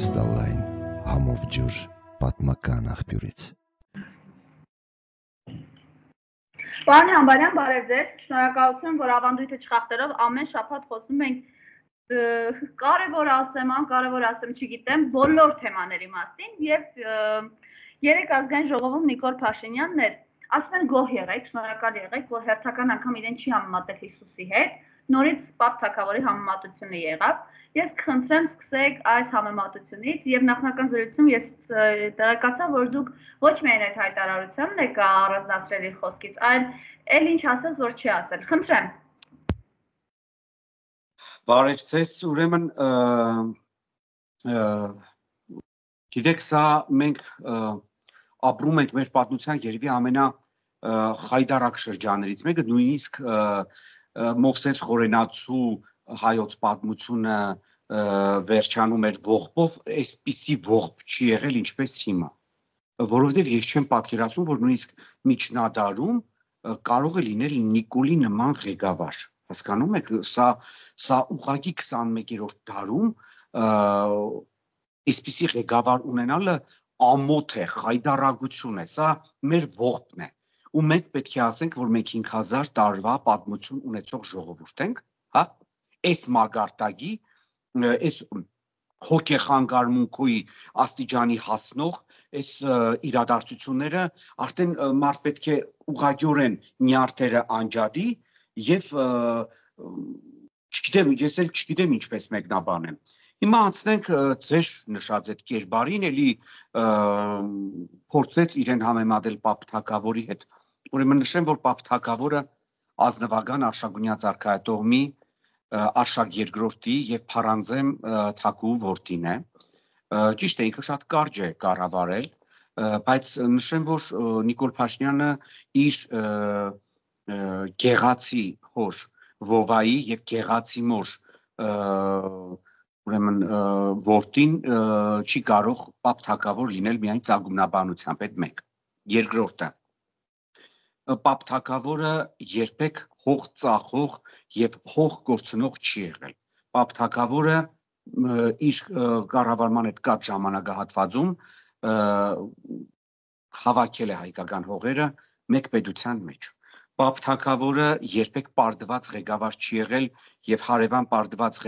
կրիստալային համով ջուր պատմական աղբյուրից։ Պարոն Համբարյան, բարև ձեզ։ Շնորհակալություն, որ ավանդույթը չխախտելով ամեն շաբաթ խոսում ենք կարևոր ասեմ, անկարևոր ասեմ, չգիտեմ, բոլոր թեմաների մասին եւ երեք ազգային ժողովում Նիկոլ Փաշինյանն էր ասում են գոհ եղեք, շնորհակալ եղեք, որ հերթական անգամ իրեն չի համեմատել Հիսուսի հետ նորից Պապ Թակավորի համեմատությունը եղավ։ Ես կխնդրեմ սկսեք այս համեմատությունից եւ նախնական զրույցում ես տեղեկացա, որ դուք ոչ միայն այդ հայտարարությանն եք առանձնացրել իր խոսքից, այլ ել ինչ ասես, որ չի ասել։ Խնդրեմ։ Բարև ձեզ, ուրեմն գիտեք, սա մենք ապրում ենք մեր պատմության երևի ամենա խայդարակ շրջաններից մեկը նույնիսկ Մովսես Խորենացու հայոց պատմությունը վերջանում էր ողբով, այսպիսի ողբ չի եղել ինչպես հիմա որովհետև ես չեմ պատկերացնում, որ նույնիսկ միջնադարում կարող է լինել Նիկոլի նման ղեկավար։ Հասկանում եք, սա սա ուղղակի 21-րդ դարում այսպիսի ղեկավար ունենալը ամոթ է, խայդարագություն է, սա մեր ողբն է ու մենք պետք է ասենք, որ մենք 5000 տարվա պատմություն ունեցող ժողովուրդ ենք, հա? Այս մագարտագի, այս հոգեխանգարմունքոյի աստիճանի հասնող այս իրադարձությունները արդեն մարդ պետք է ուղղակիորեն նյարդերը անջադի եւ չգիտեմ, ես էլ չգիտեմ ինչպես մեկնաբանեմ։ Հիմա անցնենք ձեր նշած այդ կերբարին, էլի փորձեց իրեն համեմատել Պապ Թակավորի հետ։ Ուրեմն նշեմ, որ Պապթակավորը ազնվական Արշակունյաց արքայատողմի Արշակ երկրորդի եւ Փարանձեմ Թակու որդին է։ Ճիշտ է, ինքը շատ կարճ է կառավարել, բայց նշեմ, որ Նիկոլ Փաշինյանը իր գեղացի հոր Վովայի եւ գեղացի մոր ուրեմն որդին չի կարող պապթակավոր լինել միայն ցագումնաբանությամբ այդ մեկ։ Երկրորդը Պապ Թագավորը երբեք հող ծախող եւ հող կորցնող չի եղել։ Պապ Թագավորը իր կառավարման այդ կատ ժամանակահատվածում հավաքել է հայկական հողերը մեկ պետության մեջ։ Պապ Թագավորը երբեք պարտված ղեկավար չի եղել եւ հարևան պարտված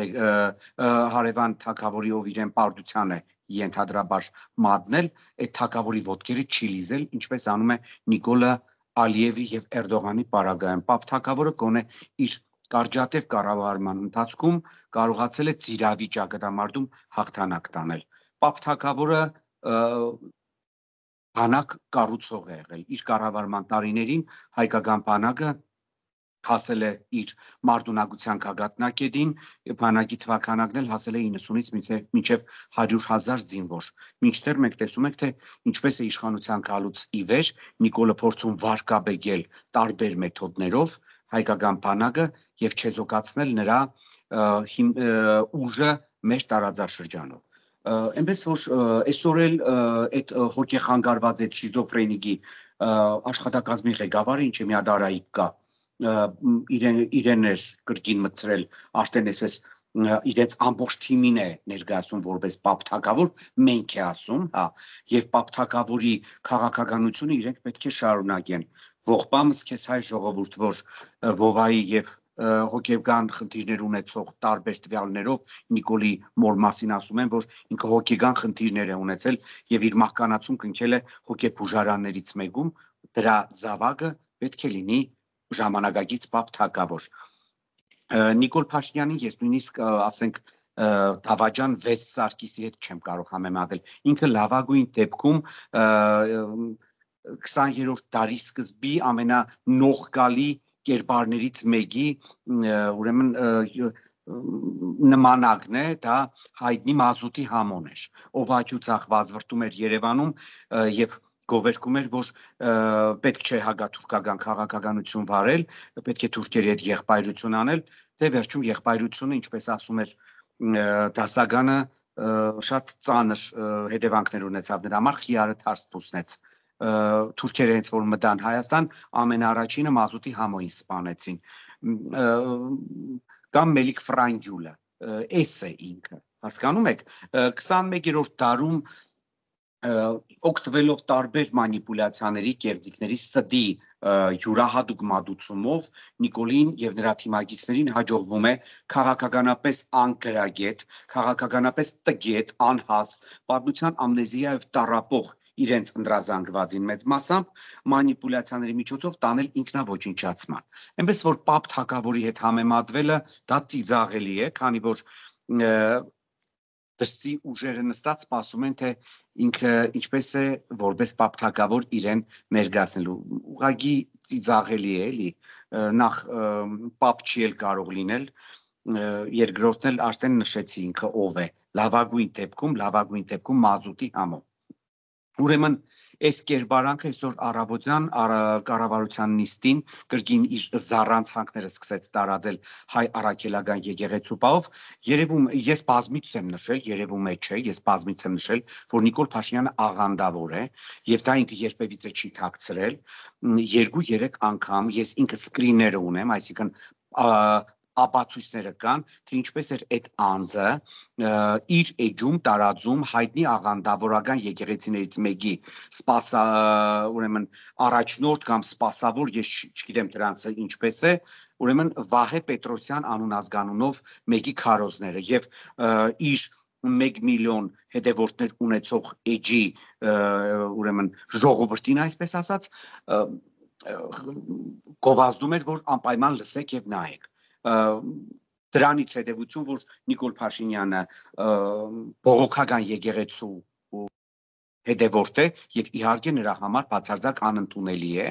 հարևան Թագավորի ով իրեն պարտության է ենթադրաբար մատնել, այդ Թագավորի ոտքերը չի լիզել, ինչպես անում է Նիկոլա Ալիևի եւ Էրդողանի պարագայում Պապ Թագավորը կոնե իր կարճատև կառավարման ընթացքում կարողացել է ծիրավիճակը դամարտում հաղթանակ տանել։ Պապ Թագավորը բանակ կառուցող է եղել իր կառավարման տարիներին հայկական բանակը հասել է իր մարտունակության գագաթնակետին, բանակի թվականակն էլ հասել է 90-ից մինչև 100.000 զինվոր։ Մինչդեռ մենք տեսում ենք, թե ինչպես է իշխանության գալուց ի վեր Նիկոլը փորձում վարկաբեկել տարբեր մեթոդներով հայկական բանակը եւ չեզոքացնել նրա ուժը մեր տարածաշրջանով այնպես որ այսօր էլ այդ հոգեխանգարված այդ շիզոֆրենիկի աշխատակազմի ղեկավարը ինչը միադարայիկ կա իրեն իրեն էր կրկին մցրել արդեն այսպես իրենց ամբողջ թիմին է ներկայացում որպես պապ թակավոր մենք է ասում հա եւ պապ թակավորի քաղաքականությունը իրենք պետք է շարունակեն ողբամս քեզ հայ ժողովուրդ որ վովայի եւ հոգեբան խնդիրներ ունեցող տարբեր տվյալներով Նիկոլի մոր մասին ասում են, որ ինքը հոգեգան խնդիրներ է ունեցել եւ իր մահկանացում կնքել է հոգեբուժարաններից մեկում, դրա զավակը պետք է լինի ժամանակակից պապ թակավոր։ Նիկոլ Փաշինյանին ես նույնիսկ ասենք Դավաճան 6 Սարգիսի հետ չեմ կարող համեմատել։ Ինքը լավագույն դեպքում 20-րդ դարի սկզբի ամենանողկալի կերպարներից մեկի ուրեմն նմանակն է դա հայտնի մազուտի համոն էր ով աճուցախ վազվրտում էր Երևանում եւ գովերքում էր, որ պետք չէ հագաթուրքական քաղաքականություն վարել, պետք է թուրքերի հետ եղբայրություն անել, դե վերջում եղբայրությունը, ինչպես ասում էր դասագանը, շատ ծանր հետևանքներ ունեցավ նրա համար, խիարը թարս փուսնեց թուրքերը հենց որ մտան Հայաստան ամենաառաջինը մազուտի համոին սպանեցին կամ Մելիք Ֆրանգյուլը էս է ինքը Հասկանում եք 21-րդ դարում օգտվելով տարբեր մանիպուլյացիաների, կերձիկների ստդի յուրահատուկ մատուցումով Նիկոլին եւ նրա թիմագիցներին հաջողվում է քաղաքականապես անկրագետ, քաղաքականապես տգետ, անհաս, պատմության ամնեզիայով տարապող իրենց ընդրազանգվածին մեծ մասամբ մանիպուլյացիաների միջոցով տանել ինքնաոչնչացման։ Այնպես որ պապ թակավորի հետ համեմատվելը դա ծիծաղելի է, քանի որ դրսի ուժերը նստած սպասում են թե ինքը ինչպես է որպես պապթակավոր իրեն ներգացնելու ուղագի ծիծաղելի է էլի նախ պապ չի էլ կարող լինել երկրորդն էլ արդեն նշեցի ինքը ով է լավագույն դեպքում լավագույն դեպքում մազուտի համո ուրեմն այս կերպարանքը այսօր առավոտյան կառավարության նիստին կրկին իր զառանցանքները սկսեց տարածել հայ առաքելական եկեղեցու պահով երևում ես բազմիցս եմ նշել երևում է չէ ես բազմիցս եմ նշել որ Նիկոլ Փաշինյանը աղանդավոր է եւ դա ինքը երբևիցե չի երկու երեք անգամ ես ինքը սկրիները ունեմ այսինքն ապացույցները կան, թե ինչպես էր այդ անձը իր էջում տարածում հայտնի աղանդավորական եկեղեցիներից մեկի սպասա ուրեմն առաջնորդ կամ սպասավոր, ես չգիտեմ դրանցը ինչպես է, ուրեմն Վահե Պետրոսյան անուն ազգանունով մեկի քարոզները եւ իր 1 միլիոն հետևորդներ ունեցող էջի ուրեմն ժողովրդին այսպես ասած գովազդում էր որ անպայման լսեք եւ նայեք դրանից հետևություն որ Նիկոլ Փաշինյանը բողոքական եկեղեցու հետևորդ է եւ իհարկե նրա համար բացարձակ անընդունելի է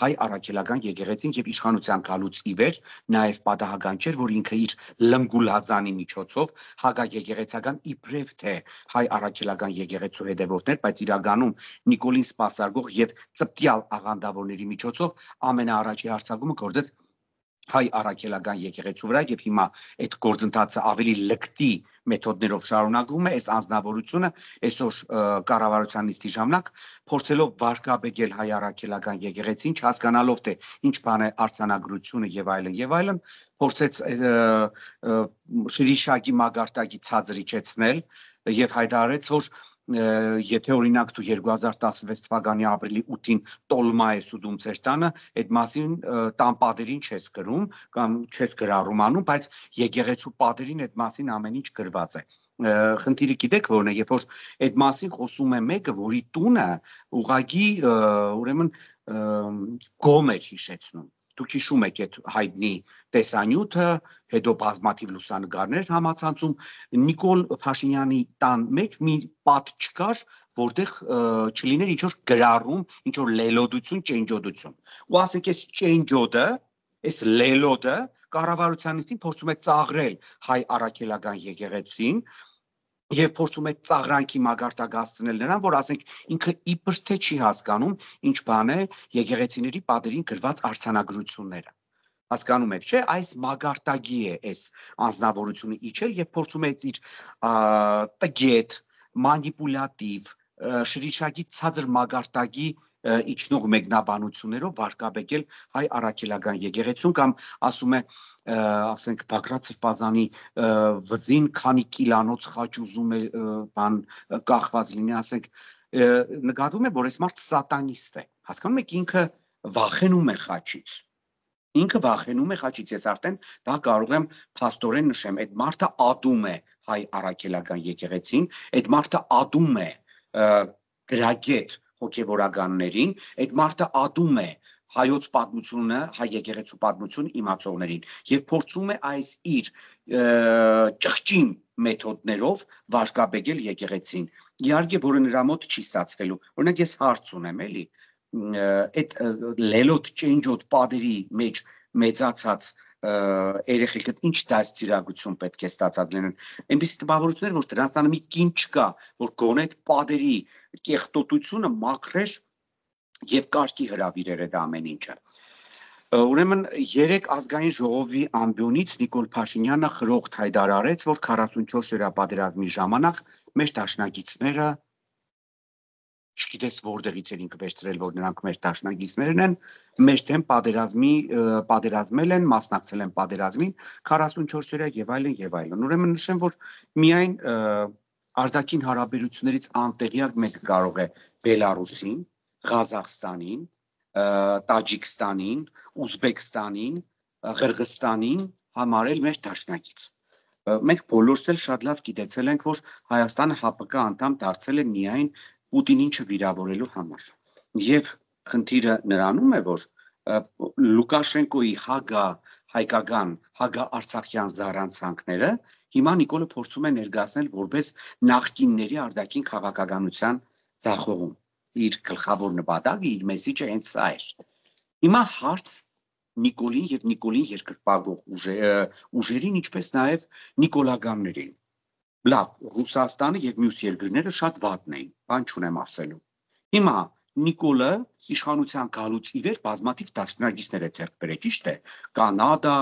հայ առաքելական եկեղեցին եւ իշխանության գալուց ի վեր նաեւ պատահական չէր որ ինքը իր լմգուլազանի միջոցով հագա եկեղեցական իբրև թե հայ առաքելական եկեղեցու հետևորդներ բայց իրականում Նիկոլին սպասարգող եւ ծպտիալ աղանդավորների միջոցով ամենաառաջի հարցակումը գործեց հայ առաքելական եկեղեցու վրա եւ հիմա այդ գործընթացը ավելի լկտի մեթոդներով շարունակվում է այս անznավորությունը այսօր կառավարության նիստի ժամանակ փորձելով վարկաբեկել հայ առաքելական եկեղեցին չհասկանալով թե ինչ բան է արցանագրությունը եւ այլն եւ այլն փորձեց շրիշակի մագարտակի ցածր իջեցնել եւ հայտարարեց որ եթե օրինակ դու 2016 թվականի ապրիլի 8-ին տոլմա ես ուդում ծեր տանը, այդ մասին տան պատերին չես գրում կամ չես գրառում անում, բայց եկեղեցու պատերին այդ մասին ամեն ինչ գրված է խնդիրը գիտեք որն է, երբ որ այդ մասին խոսում է մեկը, որի տունը ուղագի ուրեմն գոմ էր հիշեցնում դուք հիշում եք այդ հայտնի տեսանյութը, հետո բազմաթիվ լուսանկարներ համացանցում Նիկոլ Փաշինյանի տան մեջ մի պատ չկար, որտեղ չլիներ ինչ որ գրառում, ինչ որ լելոդություն, ճենջոդություն։ Ու ասենք այս ճենջոդը, այս լելոդը կառավարությանից փորձում է ծաղրել հայ առաքելական եկեղեցին, եւ փորձում է ծաղրանքի մագարտագացնել նրան, որ ասենք ինքը իբր թե չի հասկանում, ինչ բան է եկեղեցիների պատերին գրված արցանագրությունները հասկանում եք, չէ, այս մագարտագի է այս անznավորությունը իջել եւ փորձում է իր տգետ, մանիպուլատիվ, շրիչագի ցածր մագարտագի իջնող մեկնաբանություններով վարկաբեկել հայ առաքելական եկեղեցուն կամ ասում է ասենք Բագրատ Սրբազանի վզին քանի կիլանոց խաչ ուզում է բան կախված լինի, ասենք նկատվում է, որ այս մարդ սատանիստ է։ Հասկանում եք, ինքը վախենում է խաչից ինքը վախենում է խաչից ես արդեն դա կարող եմ փաստորեն նշեմ այդ մարդը ադում է հայ առաքելական եկեղեցին այդ մարդը ադում է գրագետ հոգևորականներին, այդ մարդը ադում է հայոց պատմությունը, հայ եկեղեցու պատմություն իմացողներին եւ փորձում է այս իր ճղճին մեթոդներով վարկաբեկել եկեղեցին։ Իհարկե, որը նրա մոտ չի ստացվելու։ Օրինակ ես հարց ունեմ, էլի, այդ լելոտ չենջոտ падերի մեջ մեծացած մեջ, երեխեքդ ինչ դաստիարակություն պետք է ստացածներն այնպես տպավորություններ որ դրանցանը մի քին չկա որ գոնե այդ падերի կեղտոտությունը մաքրեր եւ կարգի հրավիրեր այդ ամեն ինչը Ուրեմն երեք ազգային ժողովի ամբյոնից Նիկոլ Փաշինյանը խրոխտ հայտարարեց, որ 44 հրապարակազմի ժամանակ մեր ճաշնագիցները չգիտես որտեղից են ինքը վերցրել, որ նրանք մեր դաշնակիցներն են, մեր թեմ պատերազմի պատերազմել են, մասնակցել են պատերազմին 44 օրյա եւ այլն եւ այլն։ Ուրեմն նշեմ, որ միայն արտաքին հարաբերություններից անտեղյակ մեկը կարող է Բելարուսին, Ղազախստանին, Տաջիկստանին, Ուզբեկստանին, Ղրղստանին համարել մեր դաշնակից մենք բոլորս էլ շատ լավ գիտեցել ենք, որ Հայաստանը ՀԱՊԿ անդամ դարձել է միայն Պուտինին չվիրավորելու համար։ Եվ խնդիրը նրանում է, որ Լուկաշենկոյի հագա հայկական հագա արցախյան զառանցանքները հիմա Նիկոլը փորձում է ներկայացնել որպես նախկինների արդակին քաղաքականության ցախողում իր գլխավոր նպատակը իր մեսիջը հենց սա էր հիմա հարց Նիկոլին եւ Նիկոլին երկրպագող ուժերին ինչպես նաեւ նիկոլագաններին լավ, Ռուսաստանը եւ մյուս երկրները շատ վատն էին, բան չունեմ ասելու։ Հիմա Նիկոլը իշխանության գալուց ի վեր բազմաթիվ դաշնակիցներ է ձեռք բերել, ճիշտ է։ Կանադա,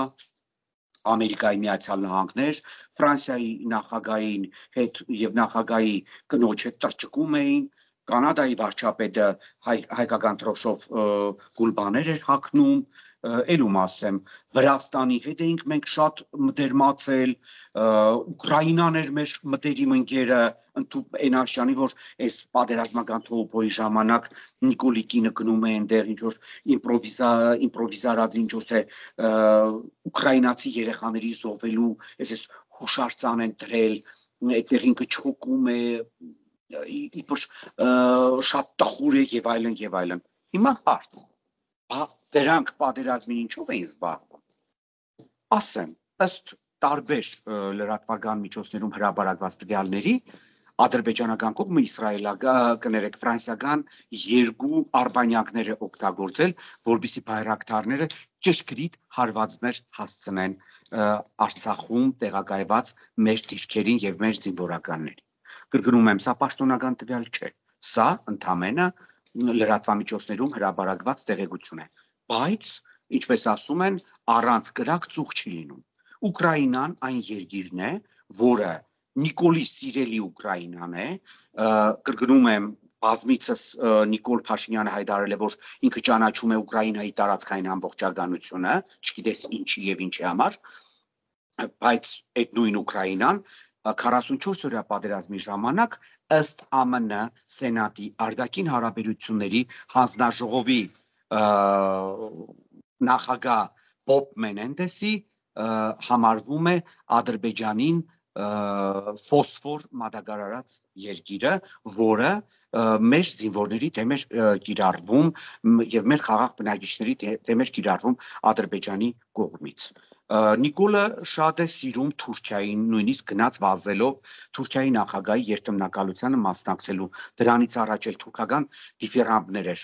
Ամերիկայի Միացյալ Նահանգներ, Ֆրանսիայի նախագահային հետ եւ նախագահի կնոջ հետ տրճկում էին, Կանադայի վարչապետը հայ, հայկական տրոշով գուլբաներ էր հակնում, ելում ասեմ, Վրաստանի հետ էինք մենք շատ մտերմացել, Ուկրաինան էր մեր մտերիմ ընկերը, ընդཐུպ Էնաշյանի, որ այս պատերազմական թողոպոյի ժամանակ Նիկոլիկինը գնում է այնտեղ ինչ որ իմպրովիզա իմպրովիզարած ինչ որ թե ուկրաինացի երեխաների զոհվելու, այս հուշարձան են դրել, այդտեղ ինքը չոկում է իբր շատ տխուր է եւ այլն եւ այլն։ Հիմա հարց. Դրանք պատերազմին ինչով էին զբաղվում։ Ասեմ, ըստ տարբեր լրատվական միջոցներում հրապարակված տվյալների, ադրբեջանական կողմը իսրայելական ֆրանսիական երկու արբանյակներ է օգտագործել, որբիսի բայրակտարները ճշգրիտ հարվածներ հասցնեն Արցախում տեղակայված մեր դիրքերին եւ մեր զինվորականներին։ Կրկնում եմ, սա պաշտոնական տվյալ չէ։ Սա ընդամենը լրատվամիջոցներում հրապարակված տեղեկություն է բայց ինչպես ասում են, առանց կրակ ծուխ չի լինում։ Ուկրաինան այն երկիրն է, որը Նիկոլի սիրելի Ուկրաինան է, կրկնում եմ բազմիցս Նիկոլ Փաշինյանը հայտարարել է, որ ինքը ճանաչում է Ուկրաինայի տարածքային ամբողջականությունը, չգիտես ինչի եւ ինչի համար, բայց այդ նույն Ուկրաինան 44 օրյա պատերազմի ժամանակ ըստ ԱՄՆ սենատի արդակին հարաբերությունների հանձնաժողովի նախագահ Բոբ Մենենդեսի համարվում է Ադրբեջանին ֆոսֆոր մատակարարած երկիրը, որը մեր զինվորների դեմ էր կիրառվում եւ մեր խաղաղ բնակիչների դեմ էր կիրառվում Ադրբեջանի կողմից։ Նիկոլը շատ է սիրում Թուրքիային, նույնիսկ գնաց վազելով Թուրքիայի նախագահի երթմնակալությանը մասնակցելու։ Դրանից առաջ էլ թուրքական դիֆերանտներ էր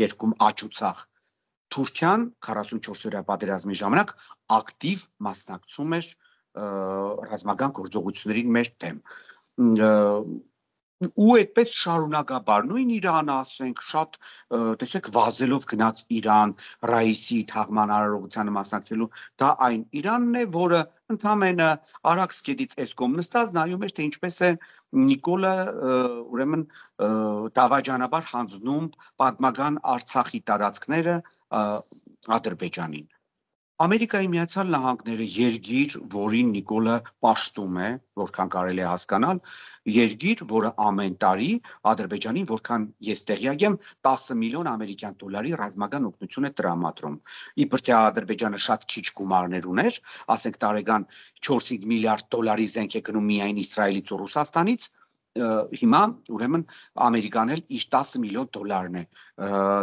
երկում աճուցախ։ Թուրքիան 44 օրյա պատերազմի ժամանակ ակտիվ մասնակցում էր ռազմական գործողություններին մեր դեմ ու այդպես շարունակաբար նույն Իրանը ասենք շատ տեսեք վազելով գնաց Իրան Ռայիսի թաղման արարողությանը մասնակցելու դա այն Իրանն է որը ընդամենը արաքս գետից այս կողմ նստած նայում էր թե ինչպես է Նիկոլը ուրեմն դավաճանաբար հանձնում պատմական Արցախի տարածքները Ադրբեջանին Ամերիկայի Միացյալ Նահանգները երգիր, որին Նիկոլը պաշտում է, որքան կարելի է հասկանալ, երգիր, որը ամեն տարի Ադրբեջանին, որքան ես տեղյակ եմ, 10 միլիոն ամերիկյան դոլարի ռազմական օգնություն է տրամադրում։ Իբր թե Ադրբեջանը շատ քիչ գումարներ ուներ, ասենք տարեկան 4-5 միլիարդ դոլարի զենք է գնում միայն Իսրայելից ու Ռուսաստանից, հիմա ուրեմն ամերիկան էլ իր 10 միլիոն դոլարն է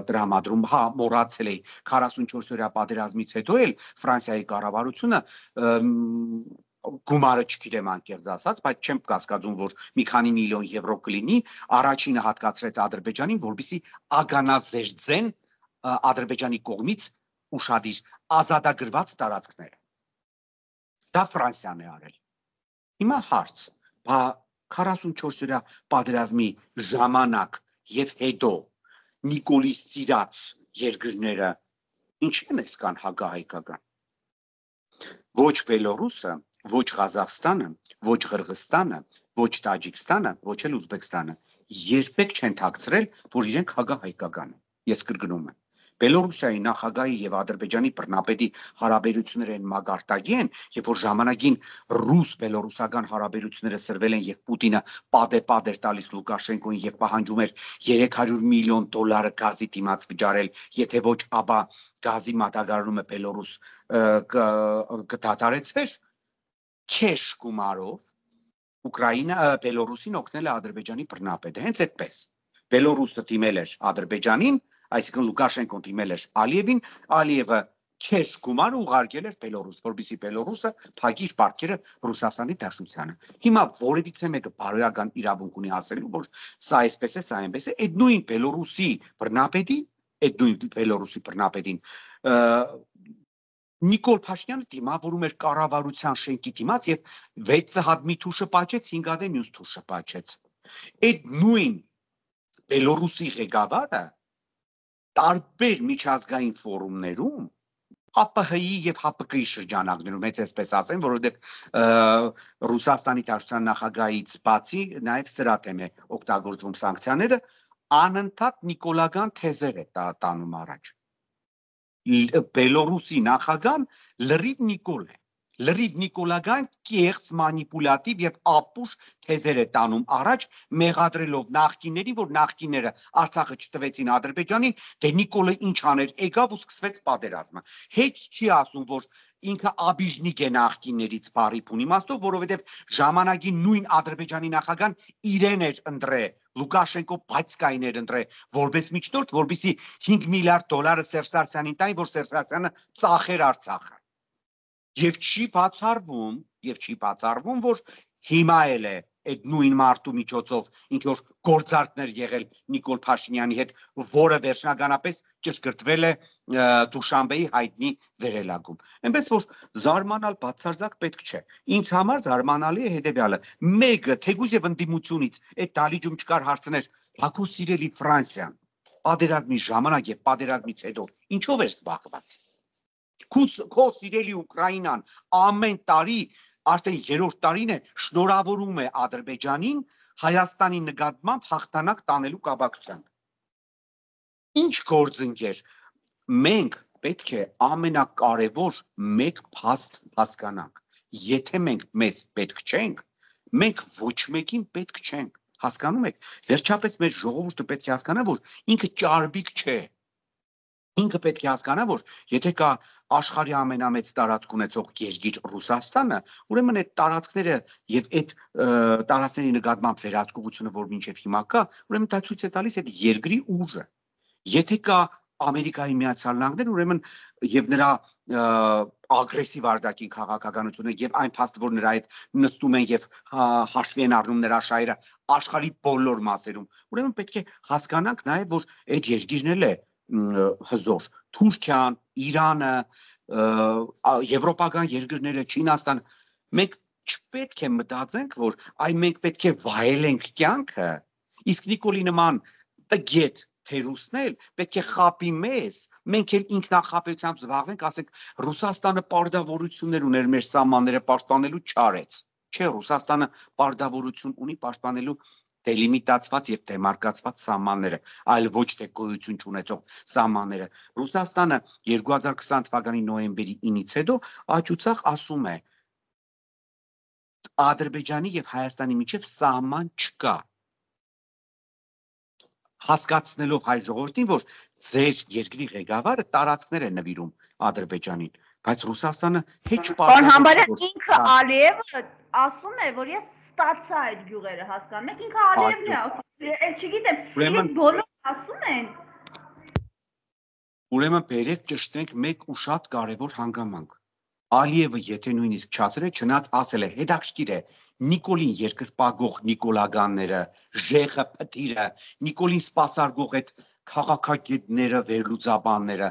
տրամադրում հա մոռացել էի 44 օրյա պատերազմից հետո էլ ֆրանսիայի կառավարությունը գումարը չգիտեմ անկեղծ ասած, բայց չեմ կասկածում, որ մի քանի միլիոն եվրո կլինի, առաջինը հատկացրեց Ադրբեջանին, որբիսի ագանազերծեն Ադրբեջանի կողմից ուշադիր ազատագրված տարածքները։ Դա Ֆրանսիան է արել։ Հիմա հարց, բա 44 օրյա պատերազմի ժամանակ եւ հետո Նիկոլի սիրած երկրները ինչ են այսքան հագահայկական։ Ոչ Բելոռուսը, ոչ Ղազախստանը, ոչ Qırğızstանը, ոչ Տաջիկստանը, ոչ էլ Ուզբեկստանը երբեք չեն ཐակցրել, որ իրենք հագահայկական են։ Ես կրկնում եմ։ Բելորուսիայի նախագահի եւ Ադրբեջանի բռնապետի հարաբերությունները են մագարտագի են, երբ որ ժամանակին ռուս-բելորուսական հարաբերությունները սրվել են եւ Պուտինը պատեպատ էր տալիս Լուկաշենկոին եւ պահանջում էր 300 միլիոն դոլարը գազի դիմաց վճարել, եթե ոչ, ապա գազի մատակարարումը Բելորուս կդադարեցվեր քեշ գումարով Ուկրաինա Բելորուսին օգնել է Ադրբեջանի բռնապետը, հենց այդպես։ Բելորուսը դիմել էր Ադրբեջանին, այսինքն Լուկաշենկոն դիմել էր Ալիևին, Ալիևը քեշ գումար ուղարկել էր Բելորուս, որբիսի Բելորուսը փակի իր պարտքերը Ռուսաստանի Դաշնությանը։ Հիմա որևիցե մեկը բարոյական իրավունք ունի ասելու, որ սա այսպես է, սա այնպես է, այդ նույն Բելորուսի բռնապետի, այդ նույն Բելորուսի բռնապետին Նիկոլ Փաշինյանը դիմավորում էր կառավարության շենքի դիմաց եւ 6 հատ մի թուշը պատճեց, 5 հատ մյուս թուշը պատճեց։ Այդ նույն Բելորուսի ղեկավարը տարբեր միջազգային ֆորումներում ԱՊՀ-ի եւ ՀԱՊԿ-ի շրջանակներում մեծ էսպես ասեմ, որովհետեւ Ռուսաստանի Դաշնան նախագահից բացի նաեւ սրա թեմ է օգտագործվում սանկցիաները, անընդհատ նիկոլական թեզեր է տանում առաջ։ Բելոռուսի նախագահան լրիվ Նիկոլ է լրիվ նիկոլագան կեղծ մանիպուլատիվ եւ ապուշ թեզեր է տանում առաջ մեղադրելով նախկինների որ նախկինները Արցախը չտվեցին Ադրբեջանին դե Նիկոլը ինչ աներ եկավ ու սկսվեց պատերազմը հետ չի ասում որ ինքը աբիժնիկ է նախկիններից բարի փուն իմաստով, որովհետև ժամանակի նույն Ադրբեջանի նախագահան իրեն էր ընտրե Լուկաշենկո Բացկային էր ընտրե որպես միջնորդ, որբիսի 5 միլիարդ դոլարը Սերժ Սարգսյանին տային, որ Սերժ Սարգսյանը ծախեր Արցախը եւ չի բացառվում եւ չի բացառվում որ հիմա էլ է այդ նույն մարտու միջոցով ինչ որ գործարքներ եղել Նիկոլ Փաշինյանի հետ, որը վերջնականապես ճշգրտվել է Դուշանբեի հայտնի վերելակում։ Այնպես որ զարմանալ բացարձակ պետք չէ։ Ինձ համար զարմանալի է հետեւյալը. մեկը թեգուզ եւ ընդդիմությունից այդ դալիճում չկար հարցներ, հակու սիրելի Ֆրանսիան պատերազմի ժամանակ եւ պատերազմից հետո ինչով էր զբաղված քո սիրելի Ուկրաինան ամեն տարի արդեն երրորդ տարին է շնորհավորում է Ադրբեջանին Հայաստանի նկատմամբ հաղթանակ տանելու կապակցությամբ։ Ինչ գործընկեր մենք պետք է ամենակարևոր մեկ փաստ հասկանանք։ Եթե մենք մեզ պետք չենք, մենք ոչ մեկին պետք չենք։ Հասկանում եք։ Վերջապես մեր ժողովուրդը պետք է հասկանա, որ ինքը ճարբիկ չէ ինքը պետք է հասկանա, որ եթե կա աշխարհի ամենամեծ տարածք ունեցող երկիր Ռուսաստանը, ուրեմն այդ տարածքները եւ այդ տարածքների նկատմամբ վերահսկողությունը, որ մինչեւ հիմա կա, ուրեմն դա ցույց է տալիս այդ երկրի ուժը։ Եթե կա Ամերիկայի Միացյալ Նահանգներ, ուրեմն եւ նրա ագրեսիվ արտակին քաղաքականությունը եւ այն փաստը, որ նրա հետ նստում են եւ հա, հաշվի են առնում նրա շահերը աշխարհի բոլոր մասերում, ուրեմն պետք է հասկանանք նաեւ, որ այդ երկիրն էլ է հզոր. Թուրքիան, Իրանը, եվրոպական երկրները, Չինաստան, մենք չպետք է մտածենք, որ այ մենք պետք է վայելենք կյանքը, իսկ Նիկոլի նման տգետ թերուսնել պետք է խապի մեզ մենք էլ ինքնախապեյությամբ զբաղվենք ասենք Ռուսաստանը պարտավորություններ ուներ մեր սահմանները պաշտպանելու չարեց չէ Ռուսաստանը պարտավորություն ունի պաշտպանելու դելիմիտացված եւ դեմարկացված սահմանները, այլ ոչ թե գոյություն չունեցող սահմանները։ Ռուսաստանը 2020 թվականի նոյեմբերի 9-ից հետո աճուցախ ասում է. Ադրբեջանի եւ Հայաստանի միջև սահման չկա հասկացնելով հայ ժողովրդին, որ ձեր երկրի ղեկավարը տարածքներ է նվիրում Ադրբեջանին, բայց Ռուսաստանը հեչ պարզ։ Պարոն Համբարյան ինքը Ալիևը ասում է, որ ես ստացա այդ գյուղերը, հասկանու՞մ եք, ինքը Ալիևն է ասում, էլ չգիտեմ, իրենք բոլորը ասում են Ուրեմն բերեք ճշտենք մեկ ու շատ կարևոր հանգամանք։ Ալիևը եթե նույնիսկ չասել է, չնայած ասել է հետաքրքիր է Նիկոլին երկրպագող Նիկոլագանները, Ժեխը Փտիրը, Նիկոլին սпасարգող այդ քաղաքագետները, վերլուծաբանները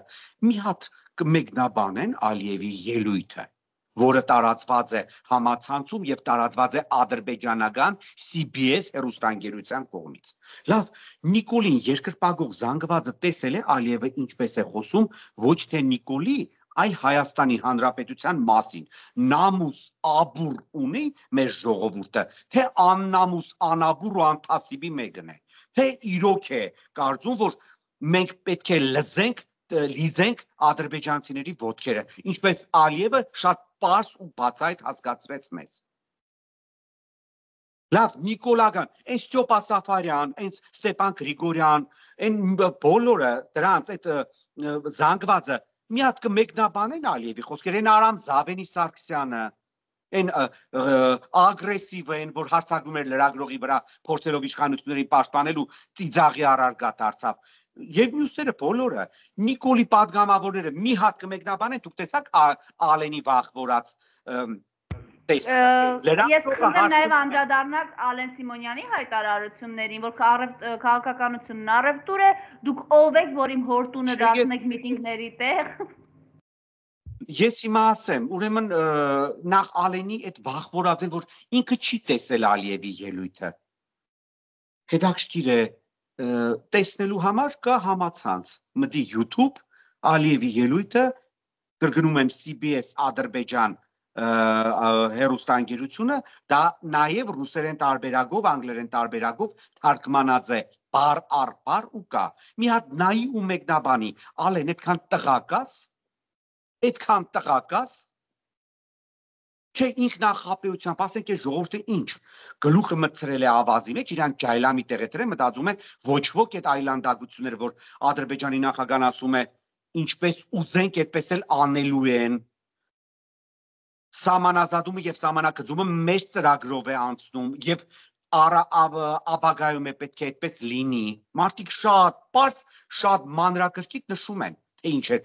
մի հատ կմեկնաբանեն Ալիևի ելույթը որը տարածված է համացանցում եւ տարածված է ադրբեջանական CBS հերոստանգերության կողմից։ Լավ, Նիկոլին երկրպագող զանգվածը տեսել է Ալիևը ինչպես է խոսում, ոչ թե Նիկոլի, այլ Հայաստանի Հանրապետության մասին։ Նամուս աբուր ունի մեր ժողովուրդը, թե աննամուս անաբուր ու անտասիբի մեկն է։ Թե իրոք է կարծում, որ մենք պետք է լզենք լիզենք ադրբեջանցիների ոտքերը, ինչպես Ալիևը շատ པարս ու բացայտ հասկացրեց մեզ։ Լավ, Նիկոլագան, այն Ստյոպա Սաֆարյան, այն Ստեփան Գրիգորյան, այն բոլորը դրանց այդ զանգվածը մի հատ կմեկնաբանեն Ալիևի խոսքերը, այն Արամ Զավենի Սարգսյանը, այն ագրեսիվը են, որ հարցակում էր լրագրողի վրա փորձելով իշխանություններին պաշտպանելու ծիծաղի առարգա դարձավ եւ մյուսները բոլորը Նիկոլի падգամավորները մի հատ կմեկնաբանեն դուք տեսակ Ալենի վախվորած տեսքը։ Ես կուզեմ նաև անդրադառնալ Ալեն Սիմոնյանի հայտարարություններին, որ քաղաքականությունն առևտուր է, դուք ով եք, որ իմ հորտունը դառնեք միտինգների տեղ։ Ես հիմա ասեմ, ուրեմն նախ Ալենի այդ վախվորածեն, որ ինքը չի տեսել Ալիևի ելույթը։ Հետաքրքիր է, տեսնելու համար կա համացանց։ Մտի YouTube Ալիևի ելույթը կրկնում եմ CBS Ադրբեջան հերոստանգերությունը դա նաև ռուսերեն տարբերակով, անգլերեն տարբերակով թարգմանած է. Բար առ բար ու կա։ Մի հատ նայի ու մեկնաբանի, ալեն այդքան տղակաս, այդքան տղակաս Չէ ինքնախապեյությամբ, ասենք է ժողովուրդը ինչ գլուխը մտցրել է ավազի մեջ, իրան ջայլամի տեղետրել, մտածում է ոչ ոք այդ այլանդակությունները, որ Ադրբեջանի նախագահան ասում է, ինչպես ուզենք, այդպես էլ անելու են սահմանազատումը եւ սահմանակցումը մեր ծրագրով է անցնում եւ ապագայում է պետք է այդպես լինի մարդիկ շատ པարզ շատ մանրակրկիտ նշում են թե ինչ է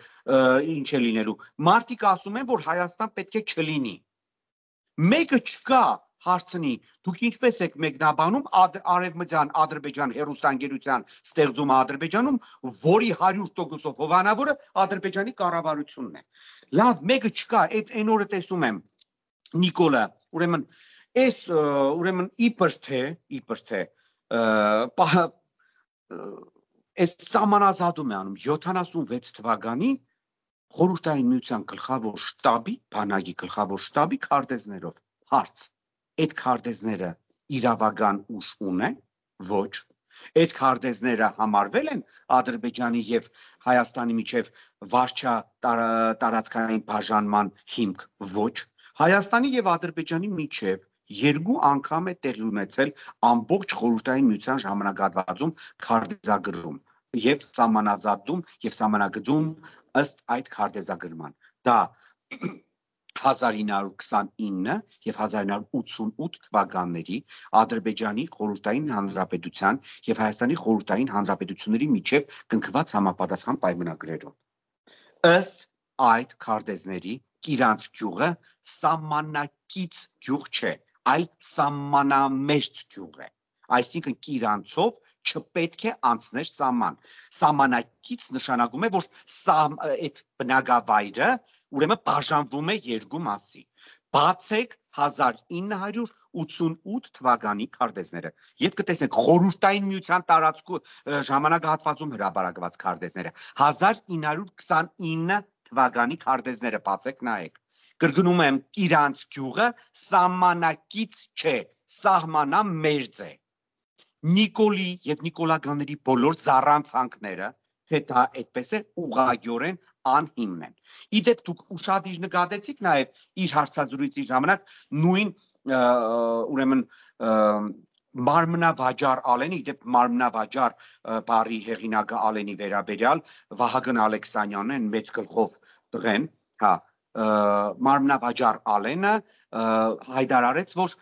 ինչ է լինելու մարդիկ ասում են որ Հայաստան պետք է չլինի մեկը չկա հարցնի դուք ինչպես եք մեկնաբանում արևմտյան ադրբեջան հերոստանգերության ստեղծումը ադրբեջանում որի 100%-ով հովանավորը ադրբեջանի կառավարությունն է լավ մեկը չկա այդ այն օրը տեսում եմ նիկոլը ուրեմն այս ուրեմն իբր թե իբր թե այս սահմանազատում է անում 76 թվականի խորհրդային միության գլխավոր շտաբի, բանակի գլխավոր շտաբի քարտեզներով հարց. Այդ քարտեզները իրավական ուժ ունեն ոչ. Այդ քարտեզները համարվել են Ադրբեջանի եւ Հայաստանի միջև վարչա տարածքային բաժանման հիմք ոչ. Հայաստանի եւ Ադրբեջանի միջև երկու անգամ է տեղի ունեցել ամբողջ խորհրդային միության ժամանակահատվածում քարտեզագրում եւ սահմանազատում եւ սահմանագծում ըստ այդ քարտեզագրման դա 1929 եւ 1988 թվականների Ադրբեջանի խորհրդային հանրապետության եւ Հայաստանի խորհրդային հանրապետությունների միջև կնքված համապատասխան պայմանագրերով ըստ այդ քարտեզների Կիրանց գյուղը սամանակից գյուղ չէ այլ սամանամերձ գյուղ է այսինքն Կիրանցով չպետք է անցներ սաման սամանակից նշանակում է որ սամ այդ բնակավայրը ուրեմն բաժանվում է երկու մասի։ Բացեք 1988 թվականի քարտեզները եւ կտեսնեք խորհրդային միության տարածքու ժամանակահատվածում հրապարակված քարտեզները 1929 թվականի քարտեզները բացեք նայեք կրկնում եմ իրանց գյուղը սահմանակից չէ սահմանա մերձ է նիկոլի եւ նիկոլագանների բոլոր զառանցանքները թե դա այդպես է ուղղագիորեն անհիմն են։ Իդեպ դուք ուշադիր նկատեցիք նաև իր հարցազրույցի ժամանակ նույն ուրեմն մարմնավաճառ Ալենի, դեպ մարմնավաճառ բարի հեղինակը Ալենի վերաբերյալ Վահագն Ալեքսանյանն են մեծ գլխով տղեն, հա, մարմնավաճառ Ալենը հայտարարեց, որ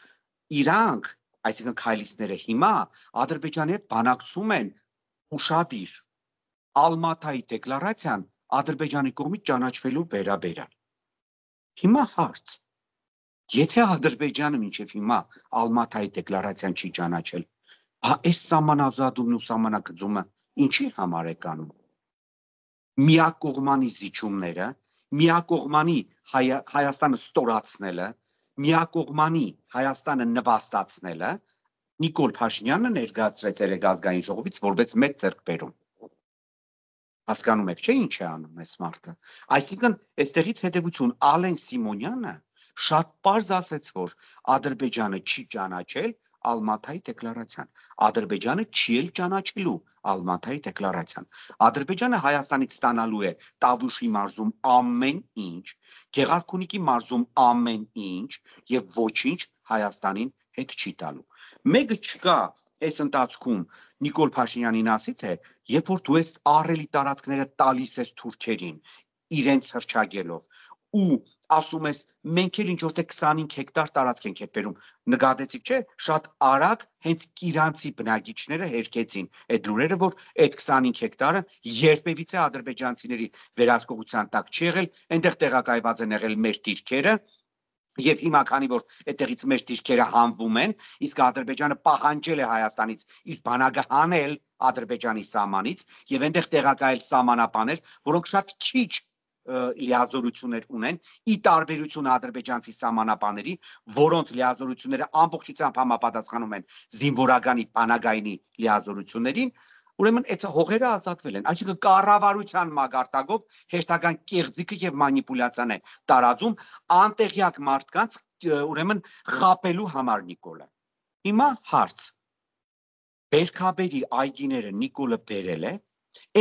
իրանք, այսինքն քայլիստները հիմա Ադրբեջանի հետ բանակցում են ուշադիր Ալմատայի դեկլարացիան Ադրբեջանի կողմից ճանաչվելու վերաբերյալ։ Հիմա հարց. Եթե Ադրբեջանը մինչև հիմա Ալմատայի դեկլարացիան չի ճանաչել, հա այս սահմանազատումն ու սահմանակցումը ինչի համար է կանում։ Միակողմանի զիջումները, միակողմանի Հայ, Հայաստանը ստորացնելը, միակողմանի Հայաստանը նվաստացնելը Նիկոլ Փաշինյանը ներկայացրեց երեք ազգային ժողովից որպես մեծ ձեռքբերում Հասկանում եք, չէ՞ ինչ է անում այս մարդը։ Այսինքն, այստեղից հետևություն Ալեն Սիմոնյանը շատ པարզ ասեց, որ Ադրբեջանը չի ճանաչել Ալմաթայի դեկլարացիան։ Ադրբեջանը չի էլ ճանաչելու Ալմաթայի դեկլարացիան։ Ադրբեջանը Հայաստանից ստանալու է Տավուշի մարզում ամեն ինչ, Գեղարքունիքի մարզում ամեն ինչ եւ ոչինչ Հայաստանին հետ չի տալու։ Մեկը չկա այս ընթացքում Նիկոլ Փաշինյանին ասի թե երբ որ դու ես ահռելի տարածքները տալիս ես թուրքերին իրենց հրճագելով ու ասում ես մենք էլ ինչ որտե 25 հեկտար տարածք ենք հետբերում նկատեցիք չէ շատ արագ հենց Իրանցի բնակիչները հերկեցին այդ լուրերը որ այդ 25 հեկտարը երբևիցե ադրբեջանցիների վերահսկողության տակ չի եղել այնտեղ տեղակայված են եղել մեր դիրքերը Եվ հիմա քանի որ այդտեղից մեր դիրքերը հանվում են, իսկ Ադրբեջանը պահանջել է Հայաստանից իր բանակը հանել Ադրբեջանի սահմանից եւ այնտեղ տեղակայել սահմանապաներ, որոնք շատ քիչ լիազորություններ ունեն ի տարբերություն ադրբեջանցի սահմանապաների, որոնց լիազորությունները ամբողջությամբ համապատասխանում են զինվորականի բանակայինի լիազորություններին, Ուրեմն այդ հողերը ազատվել են։ Այսինքն կառավարության մագարտակով հերթական կեղծիքը եւ մանիպուլյացիան է տարածում անտեղյակ մարդկանց ուրեմն խապելու համար Նիկոլը։ Հիմա հարց։ Բերքաբերի այգիները Նիկոլը բերել է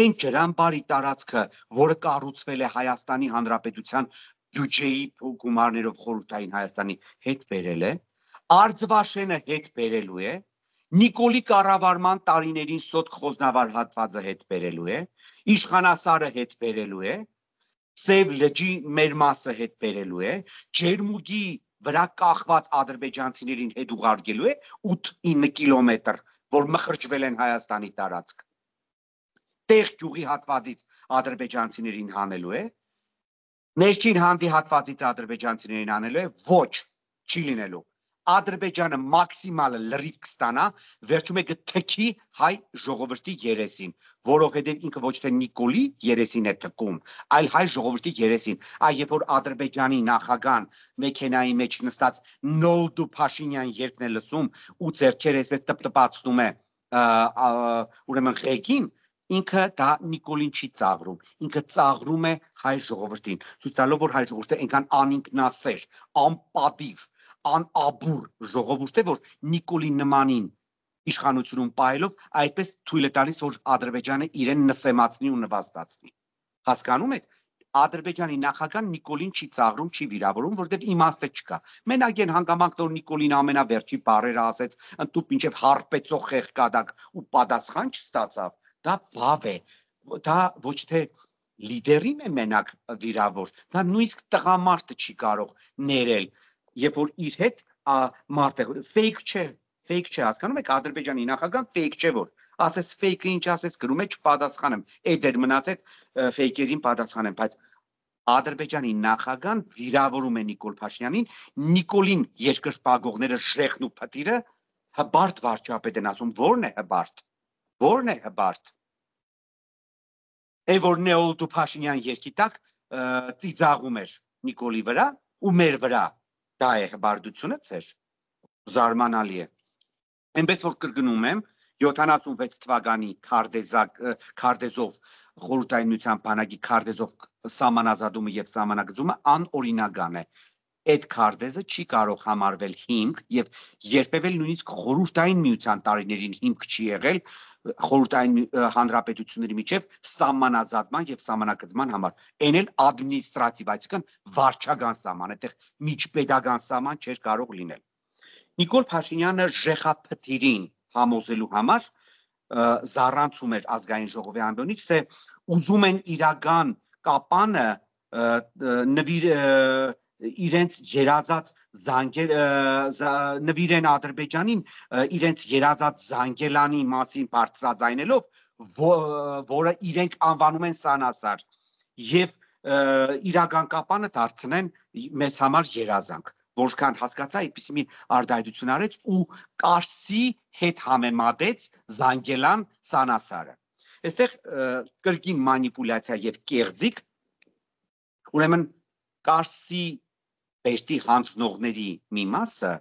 այն ջրամբարի տարածքը, որը կառուցվել է Հայաստանի Հանրապետության բյուջեի գումարներով խորհրդային Հայաստանի հետ բերել է, Արձվաշենը հետ բերելու է, Նիկոլի կառավարման տարիներին սոտ խոզնավար հատվածը հետ բերելու է, իշխանասարը հետ բերելու է, Սև լճի մեր մասը հետ բերելու է, Ջերմուգի վրա կախված ադրբեջանցիներին հետ ուղարկելու է 8-9 կիլոմետր, որ մխրճվել են Հայաստանի տարածք։ Տեղ գյուղի հատվածից ադրբեջանցիներին հանելու է, ներքին հանդի հատվածից ադրբեջանցիներին անելու է, ոչ, չի լինելու Ադրբեջանը մաքսիմալը լրիվ կստանա, վերջում է կթքի հայ ժողովրդի երեսին, որովհետև ինքը ոչ թե Նիկոլի երեսին է թքում, այլ հայ ժողովրդի երեսին։ Այ երբ որ Ադրբեջանի նախագահան մեքենայի մեջ նստած Նոլդու Փաշինյան երգն է լսում ու ձերքերը այսպես տպտպացնում է ուրեմն ղեկին, ինքը դա Նիկոլին չի ծաղրում, ինքը ծաղրում է հայ ժողովրդին, ցույց տալով որ հայ ժողովուրդը այնքան անինքնասեր, անպատիվ անաբուր ժողովուրդ է, որ Նիկոլի նմանին իշխանությունում պահելով այդպես թույլ է տալիս, որ Ադրբեջանը իրեն նսեմացնի ու նվաստացնի։ Հասկանում եք, Ադրբեջանի նախագահան Նիկոլին չի ծաղրում, չի վիրավորում, որտեղ իմաստը չկա։ Մենակ են հանգամանք նոր Նիկոլին ամենավերջի բառերը ասեց, ընտուպ ինչև հարպեցող խեղկադակ ու պատասխան չստացավ։ Դա բավ է։ Դա ոչ թե լիդերին է մենակ վիրավոր, դա նույնիսկ տղամարդը չի կարող ներել երբ որ իր հետ մարդ է fake չէ fake չէ հասկանում եք ադրբեջանի նախագահ fake չէ որ ասես fake-ը ինչ ասես գրում է չպատասխանեմ այդ էր մնաց այդ fake-երին պատասխանեմ բայց Ադրբեջանի նախագահան վիրավորում է Նիկոլ Փաշինյանին, Նիկոլին երկրպագողները շեղն ու փտիրը հբարտ վարչապետ են ասում, ո՞րն է հբարտ։ Ո՞րն է հբարտ։ Է որ Նեոլտու Փաշինյան երկի տակ ծիծաղում էր Նիկոլի վրա ու մեր վրա. Դա է հբարդությունը ծեր. Զարմանալի է այնպես որ կրկնում եմ 76 թվականի քարտեզակ քարտեզով խորհրդայնության բանակի քարտեզով սահմանազատումը եւ սահմանագծումը անօրինական է այդ քարտեզը չի կարող համարվել հիմք եւ երբևէ նույնիսկ խորհրդային միության տարիներին հիմք չի եղել խորհրդային հանրապետությունների միջև սահմանազատման եւ սահմանակցման համար։ Այն էլ ադմինիստրատիվ, այսինքն վարչական սահման, այդտեղ միջպետական սահման չէր կարող լինել։ Նիկոլ Փաշինյանը ժեխափթիրին համոզելու համար զառանցում էր ազգային ժողովի անդոնից, թե ուզում են իրական կապանը նվիր իրենց երազած զանգեր նվիրեն Ադրբեջանին իրենց երազած Զանգելանի մասին բարձրաձայնելով որը իրենք անվանում են Սանասար եւ իրական կապանը դարձնեն մեզ համար երազանք որքան հասկացա այդպիսի մի արդայություն արեց ու Կարսի հետ համեմատեց Զանգելան Սանասարը այստեղ կրկին մանիպուլյացիա եւ կեղծիկ ուրեմն Կարսի Պերտի հանձնողների մի մասը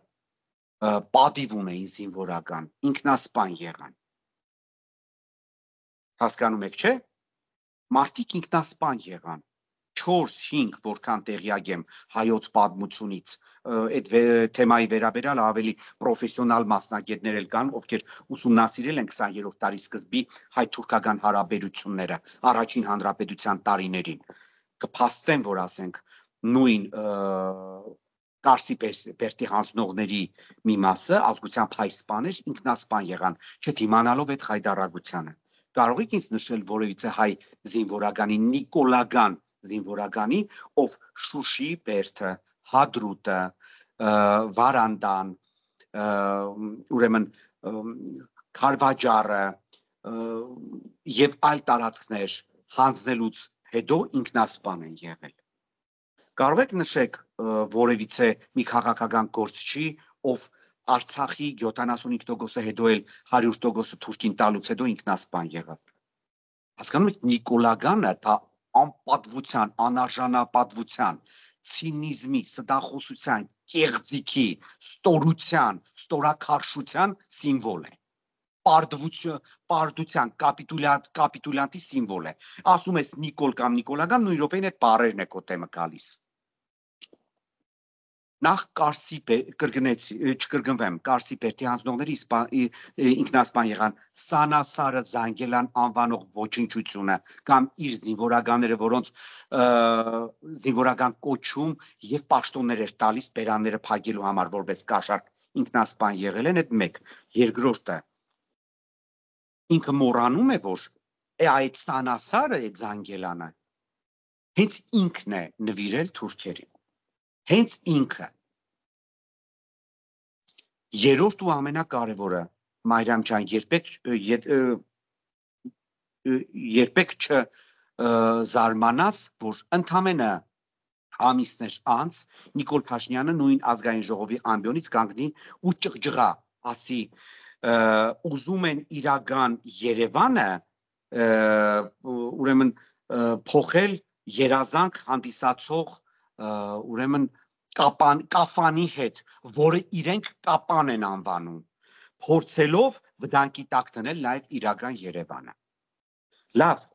պատիվում էին զինվորական, ինքնասպան եղան։ Հասկանում եք, չէ՞։ մարդիկ ինքնասպան եղան 4-5 որքան տեղյակ եմ հայոց պատմությունից այդ թեմայի վերաբերյալ ավելի պրոֆեսիոնալ մասնագետներ էլ կան ովքեր ուսումնասիրել են 20-րդ դարի սկզբի հայ-թուրքական հարաբերությունները առաջին հանրապետության տարիներին կփաստեն որ ասենք նույն Կարսի Պերտի հանձնողների մի մասը ազգությամբ հայ սպաներ ինքնասպան եղան, չդիմանալով այդ հայդարարությանը։ Կարող եք ինձ նշել որևիցե հայ զինվորականի Նիկոլագան զինվորականի, ով Շուշի Պերտը, Հադրուտը, Վարանդան, ուրեմն Խարվաճարը եւ այլ տարածքներ հանձնելուց հետո ինքնասպան են եղել Կարող եք նշեք որևիցե մի քաղաքական գործչի, ով Արցախի 75%-ը հետո էլ 100%-ը Թուրքին տալուց հետո ինքնասպան եղավ։ Հասկանում եք Նիկոլագանը դա անպատվության, անարժանապատվության, ցինիզմի, ստախոսության, կեղծիքի, ստորության, ստորակարշության սիմվոլ է պարտվություն, պարտության կապիտուլյանտ կապիտուլյանտի սիմվոլ է։ Ասում ես Նիկոլ կամ Նիկոլագան նույն րոպեին այդ բառերն է քո տեմը գալիս նախ Կարսի կրկնեցի չկրկնվեմ Կարսի Պերտի հանձնողների ինքնասպան եղան Սանասարը Զանգելան անվանող ոչնչությունը կամ իր զինվորականները որոնց զինվորական կոչում եւ պաշտոններ էր տալիս բերանները փակելու համար որպես կաշառք ինքնասպան եղել են այդ մեկ երկրորդը ինքը մոռանում է որ այդ Սանասարը այդ Զանգելանը հենց ինքն է նվիրել թուրքերին հենց ինքը երրորդ ու ամենակարևորը Մարիամ ջան երբեք երբեք չ զարմանաս որ ընդամենը ամիսներ անց Նիկոլ Փաշինյանը նույն ազգային ժողովի ամբիոնից կանգնի ու ճղճղա ասի ուզում են իրական Երևանը ուրեմն փոխել երազանք հանդիսացող ուրեմն կապան կաֆանի հետ, որը իրենք կապան են անվանում, փորձելով վտանգի տակ դնել նաև իրական Երևանը։ Լավ,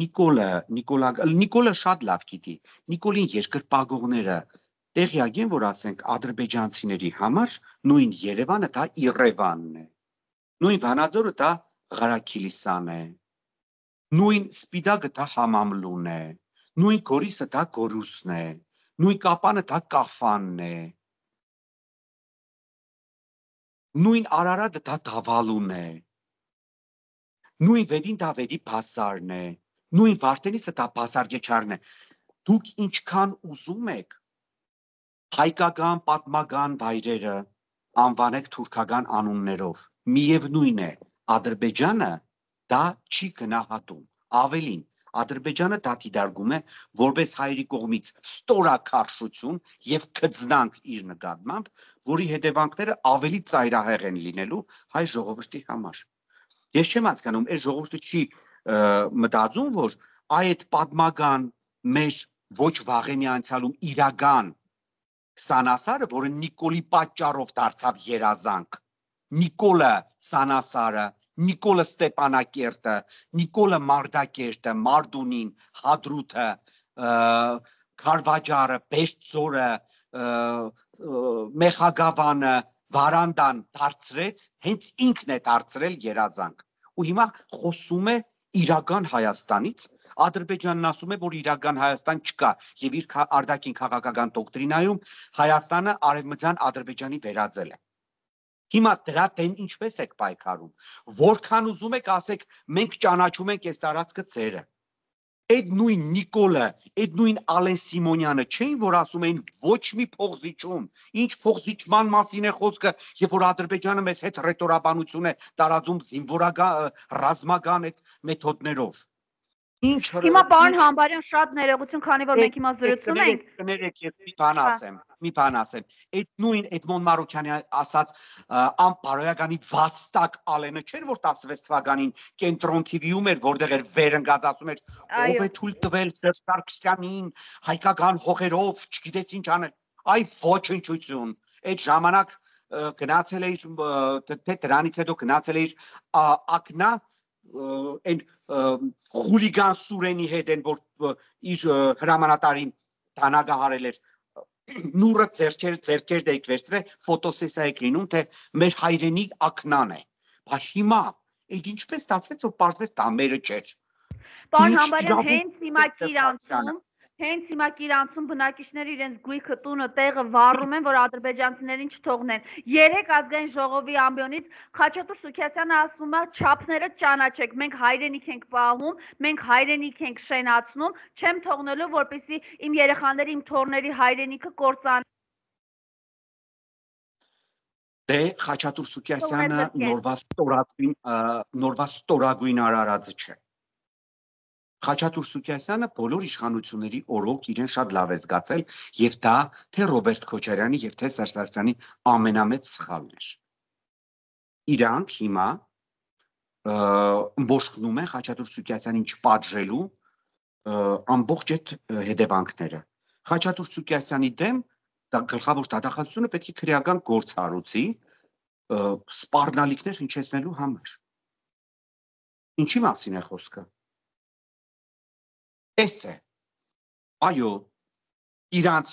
Նիկոլը, Նիկոլա Նիկոլը շատ լավ գիտի։ Նիկոլին երկրպագողները տեղյակ են, որ ասենք ադրբեջանցիների համար նույն Երևանը դա Իռևանն է։ Նույն Վանաձորը դա Ղարաքիլիսան է։ Նույն Սպիդակը դա Համամլուն է նույն գորիսը դա գորուսն է, նույն կապանը դա կաֆանն է, նույն արարատը դա դավալուն է, նույն վեդին դա վեդի բասարն է, նույն վարտենիսը դա բասարգեչարն է, դուք ինչքան ուզում եք հայկական պատմական վայրերը անվանեք թուրքական անուններով, միևնույն է, Ադրբեջանը դա չի գնահատում, ավելին, Ադրբեջանը դա դիտարկում է որպես հայերի կողմից ստորակարշություն եւ քծնանք իր նկատմամբ, որի հետևանքները ավելի ծայրահեղ են լինելու հայ ժողովրդի համար։ Ես չեմ հասկանում, այս ժողովուրդը չի մտածում, որ այդ պատմական մեր ոչ վաղեմի անցյալում իրական Սանասարը, որը Նիկոլի պատճառով դարձավ երազանք, Նիկոլը Սանասարը Նիկոլը Ստեփանակերտը, Նիկոլը Մարդակերտը, Մարդունին, Հադրութը, Խարվաճարը, Բեշտձորը, Մեխագավանը, Վարանդան դարձրեց, հենց ինքն է դարձրել երազանք։ Ու հիմա խոսում է իրական Հայաստանից, Ադրբեջանն ասում է, որ իրական Հայաստան չկա եւ իր արտաքին քաղաքական դոկտրինայում Հայաստանը արևմտյան Ադրբեջանի վերածել է։ Հիմա դրա դեն ինչպես եք պայքարում։ Որքան ուզում եք ասեք, մենք ճանաչում ենք այս տարածքը ծերը։ Այդ նույն Նիկոլը, այդ նույն Ալեն Սիմոնյանը չէին, որ ասում էին ոչ մի փողզիչում, ինչ փողզիչման մասին է խոսքը, երբ որ Ադրբեջանը մեզ հետ ռետորաբանություն է տարածում զինվորական ռազմական այդ մեթոդներով Ինչ Հիմա պարոն Համբարյան շատ ներողություն, քանի որ մենք հիմա զրուցում ենք։ Կներեք, ես մի բան հա։ ասեմ, մի բան ասեմ։ Այդ նույն Էդմոն Մարոկյանի ասած անպարոյականի վաստակ ալենը չէր որ 16 թվականին կենտրոն TV-ում էր, որտեղ էր վերընկած ասում էր ով է թույլ տվել Սերժ Սարգսյանին հայկական հողերով, չգիտես ինչ անել։ Այ ոչնչություն։ Այդ ժամանակ գնացել էի թե դրանից հետո գնացել էի ակնա այն խուլիգան Սուրենի հետ են որ իր հրամանատարին տանագահարել էր նուրը ձերքեր ձերքեր դեք վերցրե ֆոտոսեսիա եք լինում թե մեր հայրենի ակնան է բայց հիմա այդ ինչպես ստացվեց որ պարզվեց դա մերը չէր Պարոն Համբարյան հենց հիմա Կիրանցում Հենց հիմա Կիրանցում բնակիչները իրենց գույքը տունը տեղը վառում են, որ ադրբեջանցիներին չթողնեն։ Երեք ազգային ժողովի ամբիոնից Խաչատուր Սուքիասյանը ասում է՝ «Չափները ճանաչեք, մենք հայրենիք ենք պահում, մենք հայրենիք ենք շենացնում, չեմ թողնելու, որպեսզի իմ երեխաների, իմ թոռների հայրենիքը կործան»։ Դե Խաչատուր Սուքիասյանը նորվա ստորագույն նորվա ստորագույն արարածը չէ։ Խաչատուր Սուքիասյանը բոլոր իշխանությունների օրոք իրեն շատ լավ է զգացել եւ դա թե Ռոբերտ Քոչարյանի եւ թե Սերժ Սարգսյանի ամենամեծ սխալն էր։ Իրանք հիմա ըմբոշխնում են Խաչատուր Սուքիասյանին չպատժելու ամբողջ այդ հետևանքները։ Խաչատուր Սուքիասյանի դեմ դա գլխավոր դատախազությունը պետք է քրեական գործ հարուցի սպառնալիքներ հնչեցնելու համար։ Ինչի մասին է խոսքը էս է այո իրանց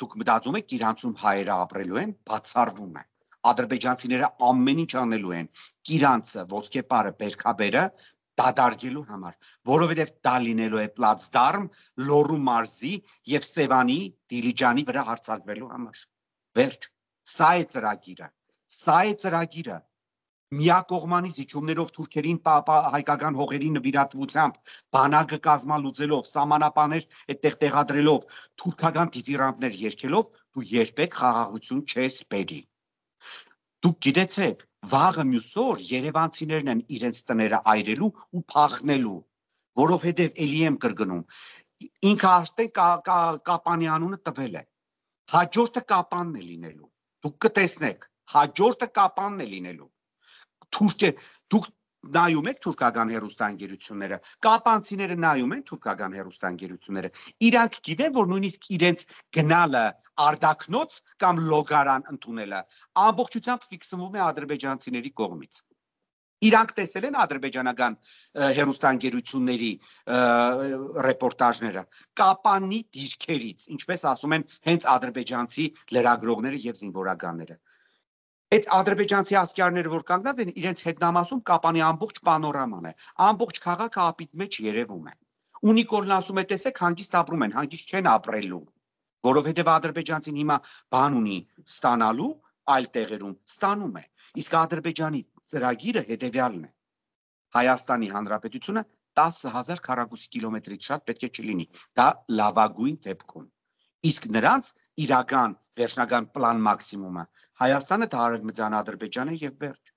դուք մտածում եք իրանցում հայերը ապրելու են բացառվում է ադրբեջանցիները ամեն ինչ անելու են իրանցը ոսկեպարը բերքաբերը դադարգելու համար, որովհետև դա լինելու է պլացդարմ Լոռու մարզի եւ Սևանի Դիլիջանի վրա հարցակվելու համար։ Վերջ։ Սա է ծրագիրը։ Սա է ծրագիրը միակողմանի զիջումներով թուրքերին հայկական հողերի նվիրատվությամբ բանակը կազմալուծելով սահմանապաներ այդտեղ տեղադրելով թուրքական դիվիրանտներ երկելով դու երբեք խաղաղություն չես բերի դուք գիտեցեք վաղը մյուսօր Երևանցիներն են իրենց տները այրելու ու փախնելու որովհետև էլի եմ կրկնում ինքը արդեն կապանի անունը տվել է հաջորդը կապանն է լինելու դուք կտեսնեք հաջորդը կապանն է լինելու թուրքեր դուք նայում եք թուրքական հերոստանգերությունները, կապանցիները նայում են թուրքական հերոստանգերությունները։ Իրանք գիտեն, որ նույնիսկ իրենց գնալը արդակնոց կամ լոգարան ընդունելը ամբողջությամբ ֆիքսվում է ադրբեջանցիների կողմից։ Իրանք տեսել են ադրբեջանական հերոստանգերությունների ռեպորտաժները կապանի դիրքերից, ինչպես ասում են հենց ադրբեջանցի լրագրողները եւ զինվորականները այդ ադրբեջանցի ասկյարները որ կանգնած են իրենց հետնամասում կապանի ամբողջ պանորաման է ամբողջ քաղաքը ապիտ մեջ երևում է ու նիկոլն ասում է տեսեք հանգիստ ապրում են հանգիստ չեն ապրելու որովհետև ադրբեջանցին հիմա բան ունի ստանալու այլ տեղերում ստանում է իսկ ադրբեջանի ծրագիրը հետևյալն է. Հայաստանի Հանրապետությունը 10000 քառակուսի կիլոմետրից շատ պետք է չլինի դա լավագույն դեպքում իսկ նրանց իրական վերջնական պլան մաքսիմումը. Հայաստանը դա արևմտյան Ադրբեջանը եւ վերջ։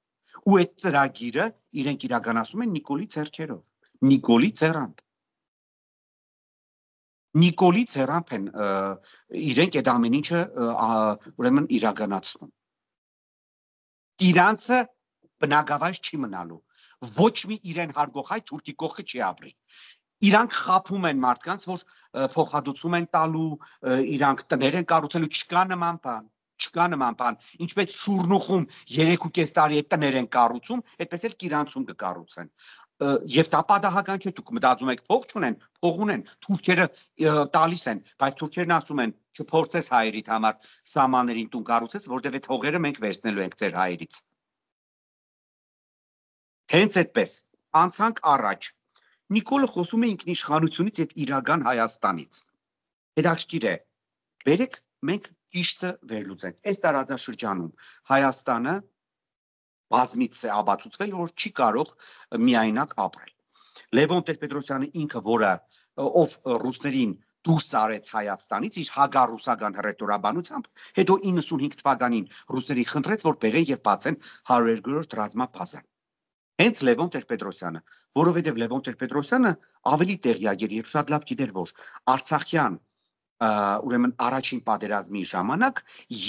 Ու այդ ծրագիրը իրենք իրականացում են Նիկոլի ցերքերով։ Նիկոլի ցերանտ։ Նիկոլի ցերանտ են իրենք այդ ամեն ինչը ուրեմն իրականացնում։ Իրանցը բնակավայր չի մնալու ոչ մի իրեն հարգող հայ թուրքի կողքը չի ապրի իրանք խափում են մարդկանց, որ փոխհատուցում են տալու, իրանք տներ են կառուցելու, չկա նման բան չկա նման բան ինչպես շուրնուխում 3.5 տարի է տներ են կառուցում այդպես էլ Կիրանցում կկառուցեն եւ դա պատահական չէ դուք մտածում եք փող չունեն փող ունեն թուրքերը տալիս են բայց թուրքերն ասում են չփորձես հայերիդ համար սամաներին տուն կառուցես որտեվ այդ հողերը մենք վերցնելու ենք ձեր հայերից հենց այդպես անցանք առաջ Նիկոլը խոսում է ինքնիշխանությունից եւ իրական Հայաստանից։ Հետաքրքիր է։ Բերեք մենք ճիշտը վերլուծենք։ Այս տարածաշրջանում Հայաստանը բազմից է աբացուցվել, որ չի կարող միայնակ ապրել։ Լևոն Տեր-Պետրոսյանը ինքը, որը ով ռուսներին դուրս արեց Հայաստանից իր հագարուսական հռետորաբանությամբ, հետո 95 թվականին ռուսների խնդրեց, որ բերեն եւ բացեն 100-րդ ռազմապազան հենց Լևոն Տեր-Պետրոսյանը, որովհետև Լևոն Տեր-Պետրոսյանը ավելի տեղյակ էր եւ շատ լավ գիտեր, որ Արցախյան ուրեմն առաջին պատերազմի ժամանակ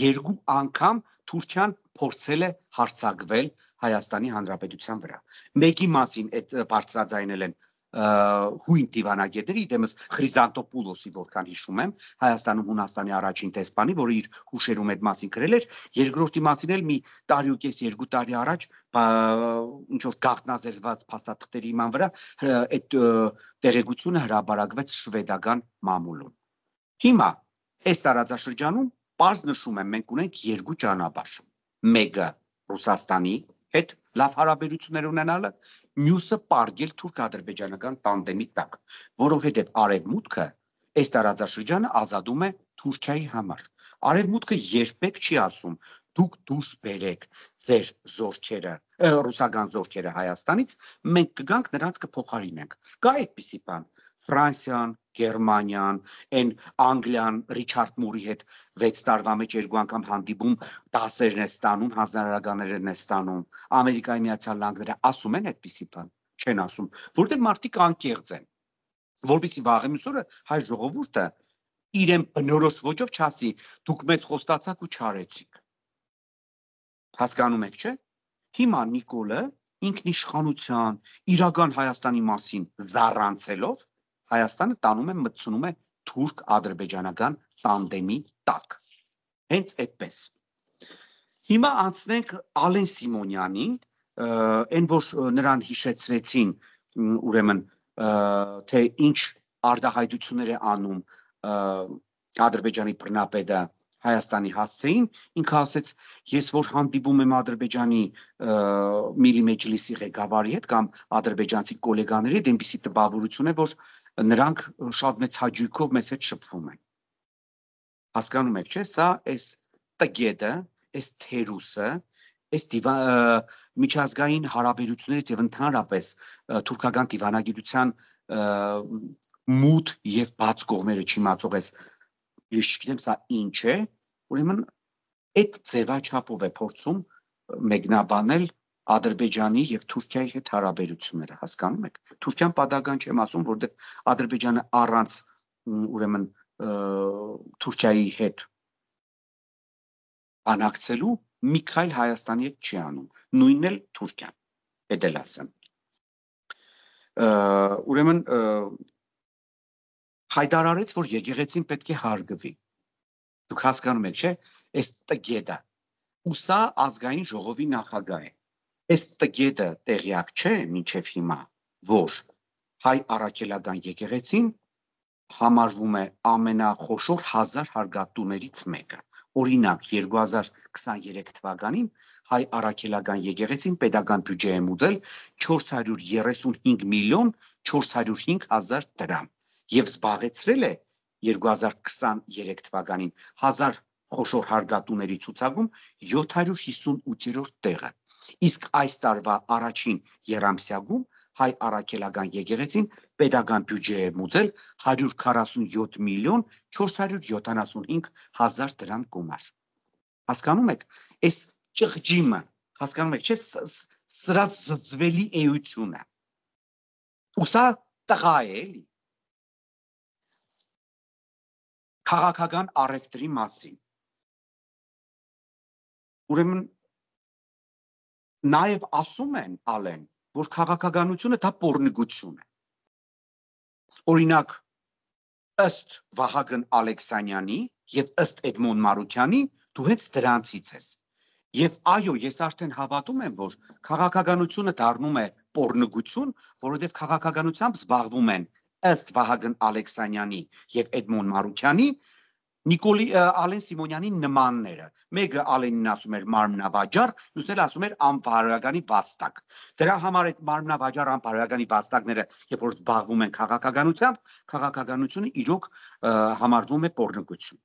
երկու անգամ Թուրքիան փորձել է հարցակվել Հայաստանի Հանրապետության վրա։ Մեկի մասին այդ բարձրաձայնել են հույն դիվանագետների դեմս Խրիզանտոպուլոսի, որքան հիշում եմ, Հայաստանում Հունաստանի առաջին տեսփանի, որը իր հուշերում այդ մասին գրել էր, երկրորդի մասին էլ մի տարի ու կես երկու տարի առաջ ինչ որ գաղտնազերծված փաստաթղթերի իման վրա այդ տեղեկությունը հրաբարակվեց շվեդական մամուլում։ Հիմա այս տարածաշրջանում པարզ նշում եմ մենք ունենք երկու ճանապարհ։ Մեկը Ռուսաստանի հետ լավ հարաբերություններ ունենալը, մյուսը պարգել թուրք-ադրբեջանական տանդեմի տակ, որովհետև արևմուտքը այս տարածաշրջանը ազատում է Թուրքիայի համար։ Արևմուտքը երբեք չի ասում դուք դուրս բերեք ձեր զորքերը, ռուսական զորքերը Հայաստանից, մենք կգանք նրանց կփոխարինենք։ Կա այդպիսի բան։ Ֆրանսիան, Գերմանիան, այն Անգլիան Ռիչարդ Մուրի հետ 6 տարվա մեջ երկու անգամ հանդիպում դասերն է ստանում, հանձնարարականներն է ստանում։ Ամերիկայի Միացյալ Նահանգները ասում են այդպիսի բան, չեն ասում, որտեղ մարդիկ անկեղծ են։ Որբիսի վաղեմիսօրը հայ ժողովուրդը իրեն բնորոշ ոճով չասի, դուք մեզ խոստացաք ու չարեցիք։ Հասկանում եք, չէ՞։ Հիմա Նիկոլը ինքնիշխանության, իրական Հայաստանի մասին զառանցելով Հայաստանը տանում է մտցնում է թուրք-ադրբեջանական տանդեմի տակ։ Հենց այդպես։ Հիմա անցնենք Ալեն Սիմոնյանին, այն որ նրան հիշեցրեցին ուրեմն թե ինչ արդահայտություններ է անում Ադրբեջանի բռնապետը Հայաստանի հասցեին, ինքը ասեց, ես որ հանդիպում եմ Ադրբեջանի Միլի Մեջլիսի ղեկավարի հետ կամ ադրբեջանցի գոլեգաների հետ, այնպիսի տպավորություն է, որ նրանք շատ մեծ հաճույքով մեզ հետ շփվում են։ Հասկանում եք, չէ՞, սա այս տգետը, այս թերուսը, այս միջազգային հարաբերություններից եւ ընդհանրապես թուրքական դիվանագիտության մութ եւ բաց կողմերը չիմացող այս ես չգիտեմ սա ինչ է, ուրեմն այդ ձևաչափով է փորձում մեկնաբանել Ադրբեջանի եւ Թուրքիայի հետ հարաբերությունները, հասկանում եք։ Թուրքիան պատահական չեմ ասում, որովհետեւ Ադրբեջանը առանց ուրեմն Թուրքիայի հետ բանակցելու մի քայլ Հայաստանի հետ չի անում։ Նույնն էլ Թուրքիան։ Էդ էլ ասեմ։ Ուրեմն հայտարարեց, որ եկեղեցին պետք է հարգվի։ Դուք հասկանում եք, չէ՞, այս տգետը։ Ու սա ազգային ժողովի նախագահ է Այս տգետը տեղյակ չէ մինչև հիմա, որ հայ առաքելական եկեղեցին համարվում է ամենախոշոր հազար հարգատուներից մեկը։ Օրինակ 2023 թվականին հայ առաքելական եկեղեցին pedagogan բյուջե է մուծել 435 միլիոն 405 հազար դրամ եւ զբաղեցրել է 2023 թվականին հազար խոշոր հարգատուների ցուցակում 758-րդ տեղը Իսկ այս տարվա առաջին երամսյակում հայ առաքելական եկեղեցին pedagogan բյուջե է մուծել 147 միլիոն 475 հազար դրամ գումար։ Հասկանում եք, այս ճղճիմը, հասկանում եք, չէ՞ սրա զզվելի էությունը։ Ու սա տղա է էլի։ Քաղաքական առևտրի մասին։ Ուրեմն նաև ասում են ալեն, որ քաղաքականությունը դա պորնիկություն է։ Օրինակ ըստ Վահագն Ալեքսանյանի եւ ըստ Էդմոն Մարուկյանի դու հենց դրանցից ես։ Եվ այո, ես արդեն հավատում եմ, որ քաղաքականությունը դառնում է պորնիկություն, որովհետև քաղաքականությամբ զբաղվում են ըստ Վահագն Ալեքսանյանի եւ Էդմոն Մարուկյանի Նիկոլի Ալեն Սիմոնյանի նմանները։ Մեկը Ալենին ասում էր մարմնավաճառ, մյուսն ասում էր անբարոյականի վաստակ։ Դրա համար այդ մարմնավաճառ անբարոյականի վաստակները, երբ որ զբաղվում են քաղաքականությամբ, քաղաքականությունը իրոք համարվում է պորնոգություն։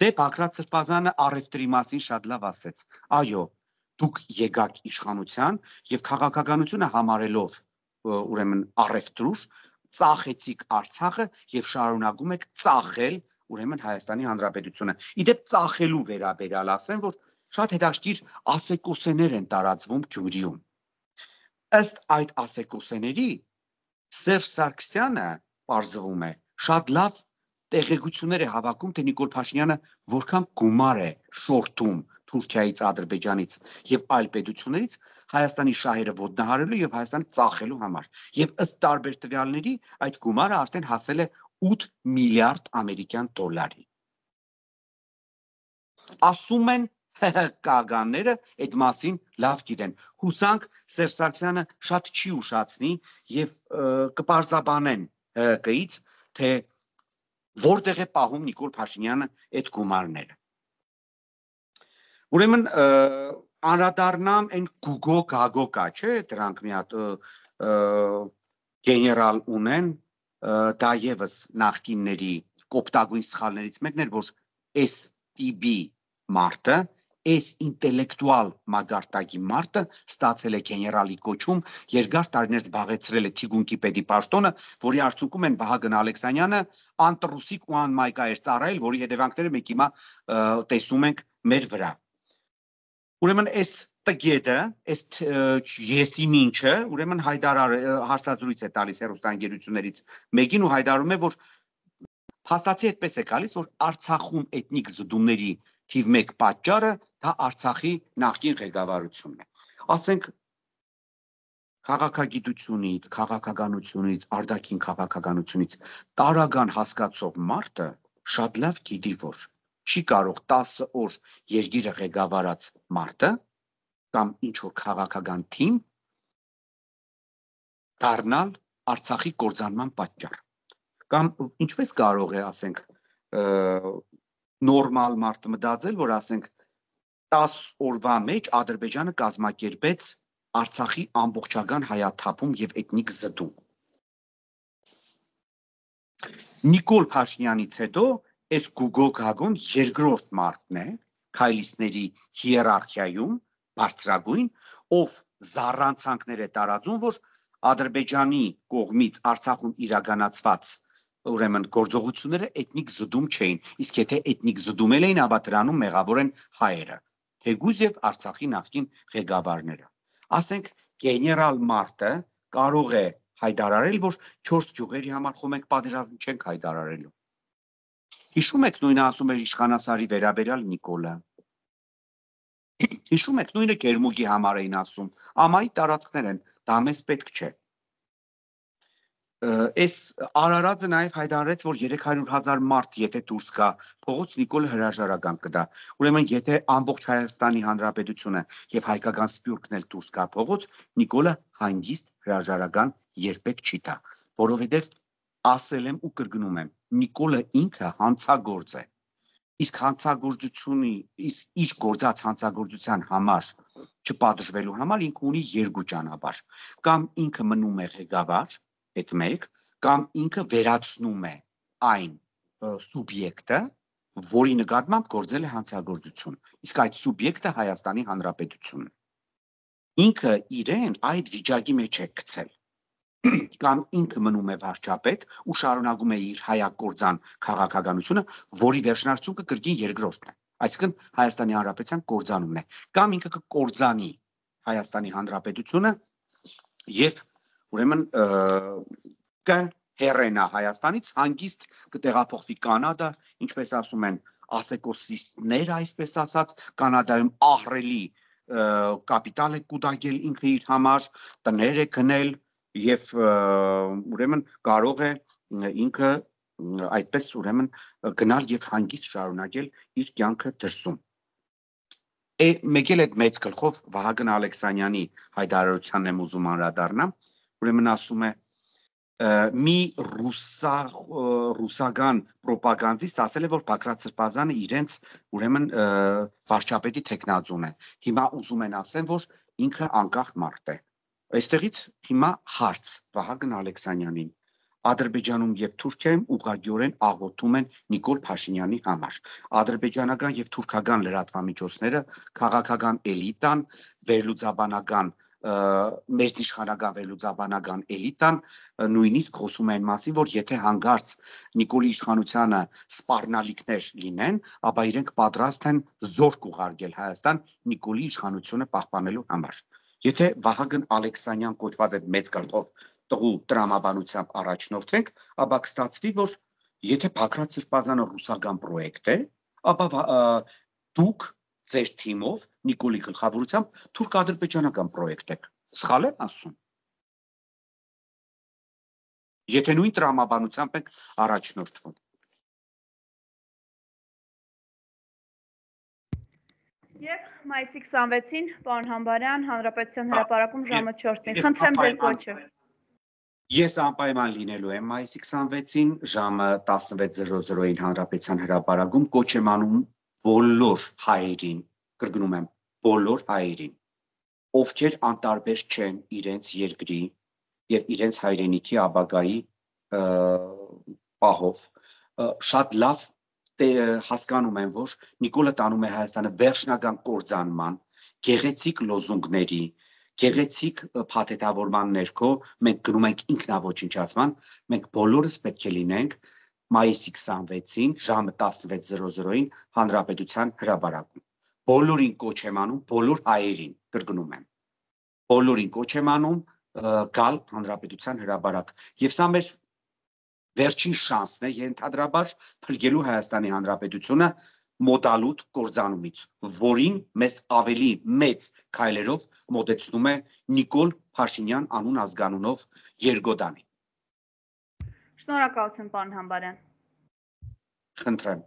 Դե Բակրատ Սրբազանը առևտրի մասին շատ լավ ասեց։ Այո, դուք եկաք իշխանության եւ քաղաքականությունը համարելով ուրեմն առևտրուշ ծախեցիք Արցախը եւ շարունակում եք ծախել ուրեմն Հայաստանի Հանրապետությունը։ Իդեպ ծախելու վերաբերալ ասեմ, որ շատ հետաքրքիր ասեկոսեներ են տարածվում Գյումրիում։ Ըստ այդ ասեկոսեների Սերժ Սարգսյանը բարձվում է շատ լավ տեղեկություններ է հավաքում, թե Նիկոլ Փաշինյանը որքան գումար է շորթում Թուրքիայից, Ադրբեջանից եւ այլ պետություններից Հայաստանի շահերը ոտնահարելու եւ Հայաստանի ծախելու համար։ Եվ ըստ տարբեր տվյալների այդ գումարը արդեն հասել է 8 միլիարդ ամերիկյան դոլարի։ Ասում են ՀՀԿ-ականները այդ մասին լավ գիտեն։ Հուսանք Սերժ Սարգսյանը շատ չի ուշացնի եւ կպարզաբանեն ՀՀԿ-ից, թե որտեղ է պահում Նիկոլ Փաշինյանը այդ գումարները։ Ուրեմն անդրադառնամ այն Գուգո Գագոկա, չէ՞, դրանք մի հատ գեներալ ունեն, դա եւս նախկինների կոպտագույն սխալներից մեկն էր, որ STB մարտը այս ինտելեկտուալ մագարտակի մարտը ստացել է գեներալի կոչում, երկար տարիներ զբաղեցրել է Թիգունկի պետի պաշտոնը, որի արդյունքում են Վահագն Ալեքսանյանը անտրուսիկ ու անմայկայր ծառայել, որի հետևանքները մենք հիմա տեսնում ենք մեր վրա։ Ուրեմն այս տգեդը, այս եսի մինչը, ուրեմն հայտարար հարցազրույց է տալիս հերոստանգերություններից մեկին ու հայտարարում է, որ փաստացի այդպես է գալիս, որ Արցախում էթնիկ զդումների թիվ 1 պատճառը դա Արցախի նախկին ղեկավարությունն է։ Ասենք քաղաքագիտությունից, քաղաքականությունից, արտաքին քաղաքականությունից տարական հասկացող մարդը շատ լավ գիտի, որ չի կարող 10 օր երկիրը ղեկավարած մարդը կամ ինչ որ քաղաքական թիմ դառնալ Արցախի կորձանման պատճառ կամ ինչպես կարող է ասենք նորմալ մարդ մտածել, որ ասենք 10 օրվա մեջ Ադրբեջանը կազմակերպեց Արցախի ամբողջական հայաթափում եւ էթնիկ զտում։ Նիկոլ Փաշինյանից հետո այս Գուգո Գագոն երկրորդ մարդն է քայլիստների հիերարխիայում բարձրագույն, ով զառանցանքներ է տարածում, որ Ադրբեջանի կողմից Արցախում իրականացված ուրեմն գործողությունները էթնիկ զդում չէին, իսկ եթե էթնիկ զդում էին, ապա դրանում մեղավոր են հայերը, թեգուզ եւ Արցախի նախկին ղեկավարները։ Ասենք գեներալ Մարտը կարող է հայտարարել, որ 4 գյուղերի համար խոմենք պատերազմ չենք հայտարարելու։ Հիշում եք նույնը ասում էր իշխանասարի վերաբերյալ Նիկոլը։ Հիշում եք նույնը Գերմուգի համար էին ասում։ Ամայի տարածքներ են, դա մեզ պետք չէ այս Արարածը նաև հայտարարեց, որ 300.000 մարդ եթե դուրս գա փողոց Նիկոլ հրաժարական կտա։ Ուրեմն եթե ամբողջ Հայաստանի Հանրապետությունը եւ հայկական սպյուրքն էլ դուրս գա փողոց, Նիկոլը հանգիստ հրաժարական երբեք չի տա, որովհետեւ ասել եմ ու կրկնում եմ, Նիկոլը ինքը հանցագործ է։ Իսկ հանցագործությունի իսկ իր գործած հանցագործության համար չպատժվելու համար ինքը ունի երկու ճանապարհ։ Կամ ինքը մնում է ղեկավար, այդ մեկ կամ ինքը վերացնում է այն սուբյեկտը, որի նկատմամբ գործել է հանցագործություն։ Իսկ այդ սուբյեկտը Հայաստանի Հանրապետությունն ինքը իրեն այդ վիճակի մեջ է գցել կամ ինքը մնում է վարչապետ ու շարունակում է իր հայակորձան քաղաքականությունը, որի վերջնարցուկը կրկին երկրորդն է։ Այսինքն Հայաստանի Հանրապետության կորձանումն է։ Կամ ինքը կկորձանի Հայաստանի Հանրապետությունը եւ ուրեմն կը հերենա Հայաստանից հանգիստ կտեղափոխվի Կանադա, ինչպես ասում են ասեկոսիստներ, այսպես ասած, Կանադայում ահրելի կապիտալ է կուտակել ինքը իր համար, տներ է գնել եւ ուրեմն կարող է ինքը այդպես ուրեմն գնալ եւ հանգիստ շարունակել իր կյանքը դրսում։ Է մեկ էլ այդ մեծ գլխով Վահագն Ալեքսանյանի հայտարարությանն եմ ուզում անդրադառնամ, ուրեմն ասում է մի ռուսա ռուսական ռոպագանդիստ ասել է որ Բակրատ Սրբազանը իրենց ուրեմն վարչապետի տեխնազուն է հիմա ուզում են ասեն որ ինքը անկախ մարդ է այստեղից հիմա հարց Վահագն Ալեքսանյանին Ադրբեջանում եւ Թուրքիայում ուղղակիորեն աղոթում են Նիկոլ Փաշինյանի համար։ Ադրբեջանական եւ թուրքական լրատվամիջոցները քաղաքական էլիտան, վերլուծաբանական մերձիշխանական վերլուծաբանական էլիտան նույնիսկ խոսում են մասին, որ եթե հանգարց Նիկոլի իշխանությանը սպառնալիքներ լինեն, ապա իրենք պատրաստ են զորք ուղարկել Հայաստան Նիկոլի իշխանությունը պահպանելու համար։ Եթե Վահագն Ալեքսանյան կոչված այդ մեծ գլխով տղու տրամաբանությամբ առաջնորդվենք, ապա կստացվի, որ եթե Բաքրատ Սրբազանը ռուսական պրոյեկտ է, ապա դուք ձեր թիմով Նիկոլի գլխավորությամբ թուրք ադրբեջանական պրոյեկտ եք։ Սխալ եմ ասում։ Եթե նույն տրամաբանությամբ եք առաջնորդվում։ մայիսի 26-ին պարոն Համբարյան հանրապետության հրապարակում ժամը 4-ին։ Խնդրեմ ձեր կոչը։ Ես անպայման լինելու եմ մայիսի 26-ին ժամը 16:00-ին հանրապետության հրապարակում կոչ եմ անում բոլոր հայերին, կրկնում եմ, բոլոր հայերին, ովքեր անտարբեր չեն իրենց երկրի եւ իրենց հայրենիքի ապագայի պահով շատ լավ հասկանում են, որ Նիկոլը տանում է Հայաստանը վերջնական կորձանման, գեղեցիկ լոզունգների, գեղեցիկ փաթեթավորման ներքո մենք գնում ենք ինքնավոչնչացման, մենք բոլորս պետք է լինենք մայիսի 26-ին ժամը 16:00-ին հանրապետության հրապարակում։ Բոլորին կոչ եմ անում, բոլոր հայերին, կրկնում եմ։ Բոլորին կոչ եմ անում գալ հանրապետության հրապարակ։ Եվ սա մեր վերջին շանսն է ենթադրաբար փրկելու Հայաստանի Հանրապետությունը մոդալուտ կորձանումից, որին մեզ ավելի մեծ քայլերով մոտեցնում է Նիկոլ Փաշինյան անուն ազգանունով Երգոդանի։ Շնորհակալություն, պարոն Համբարյան։ Խնդրեմ։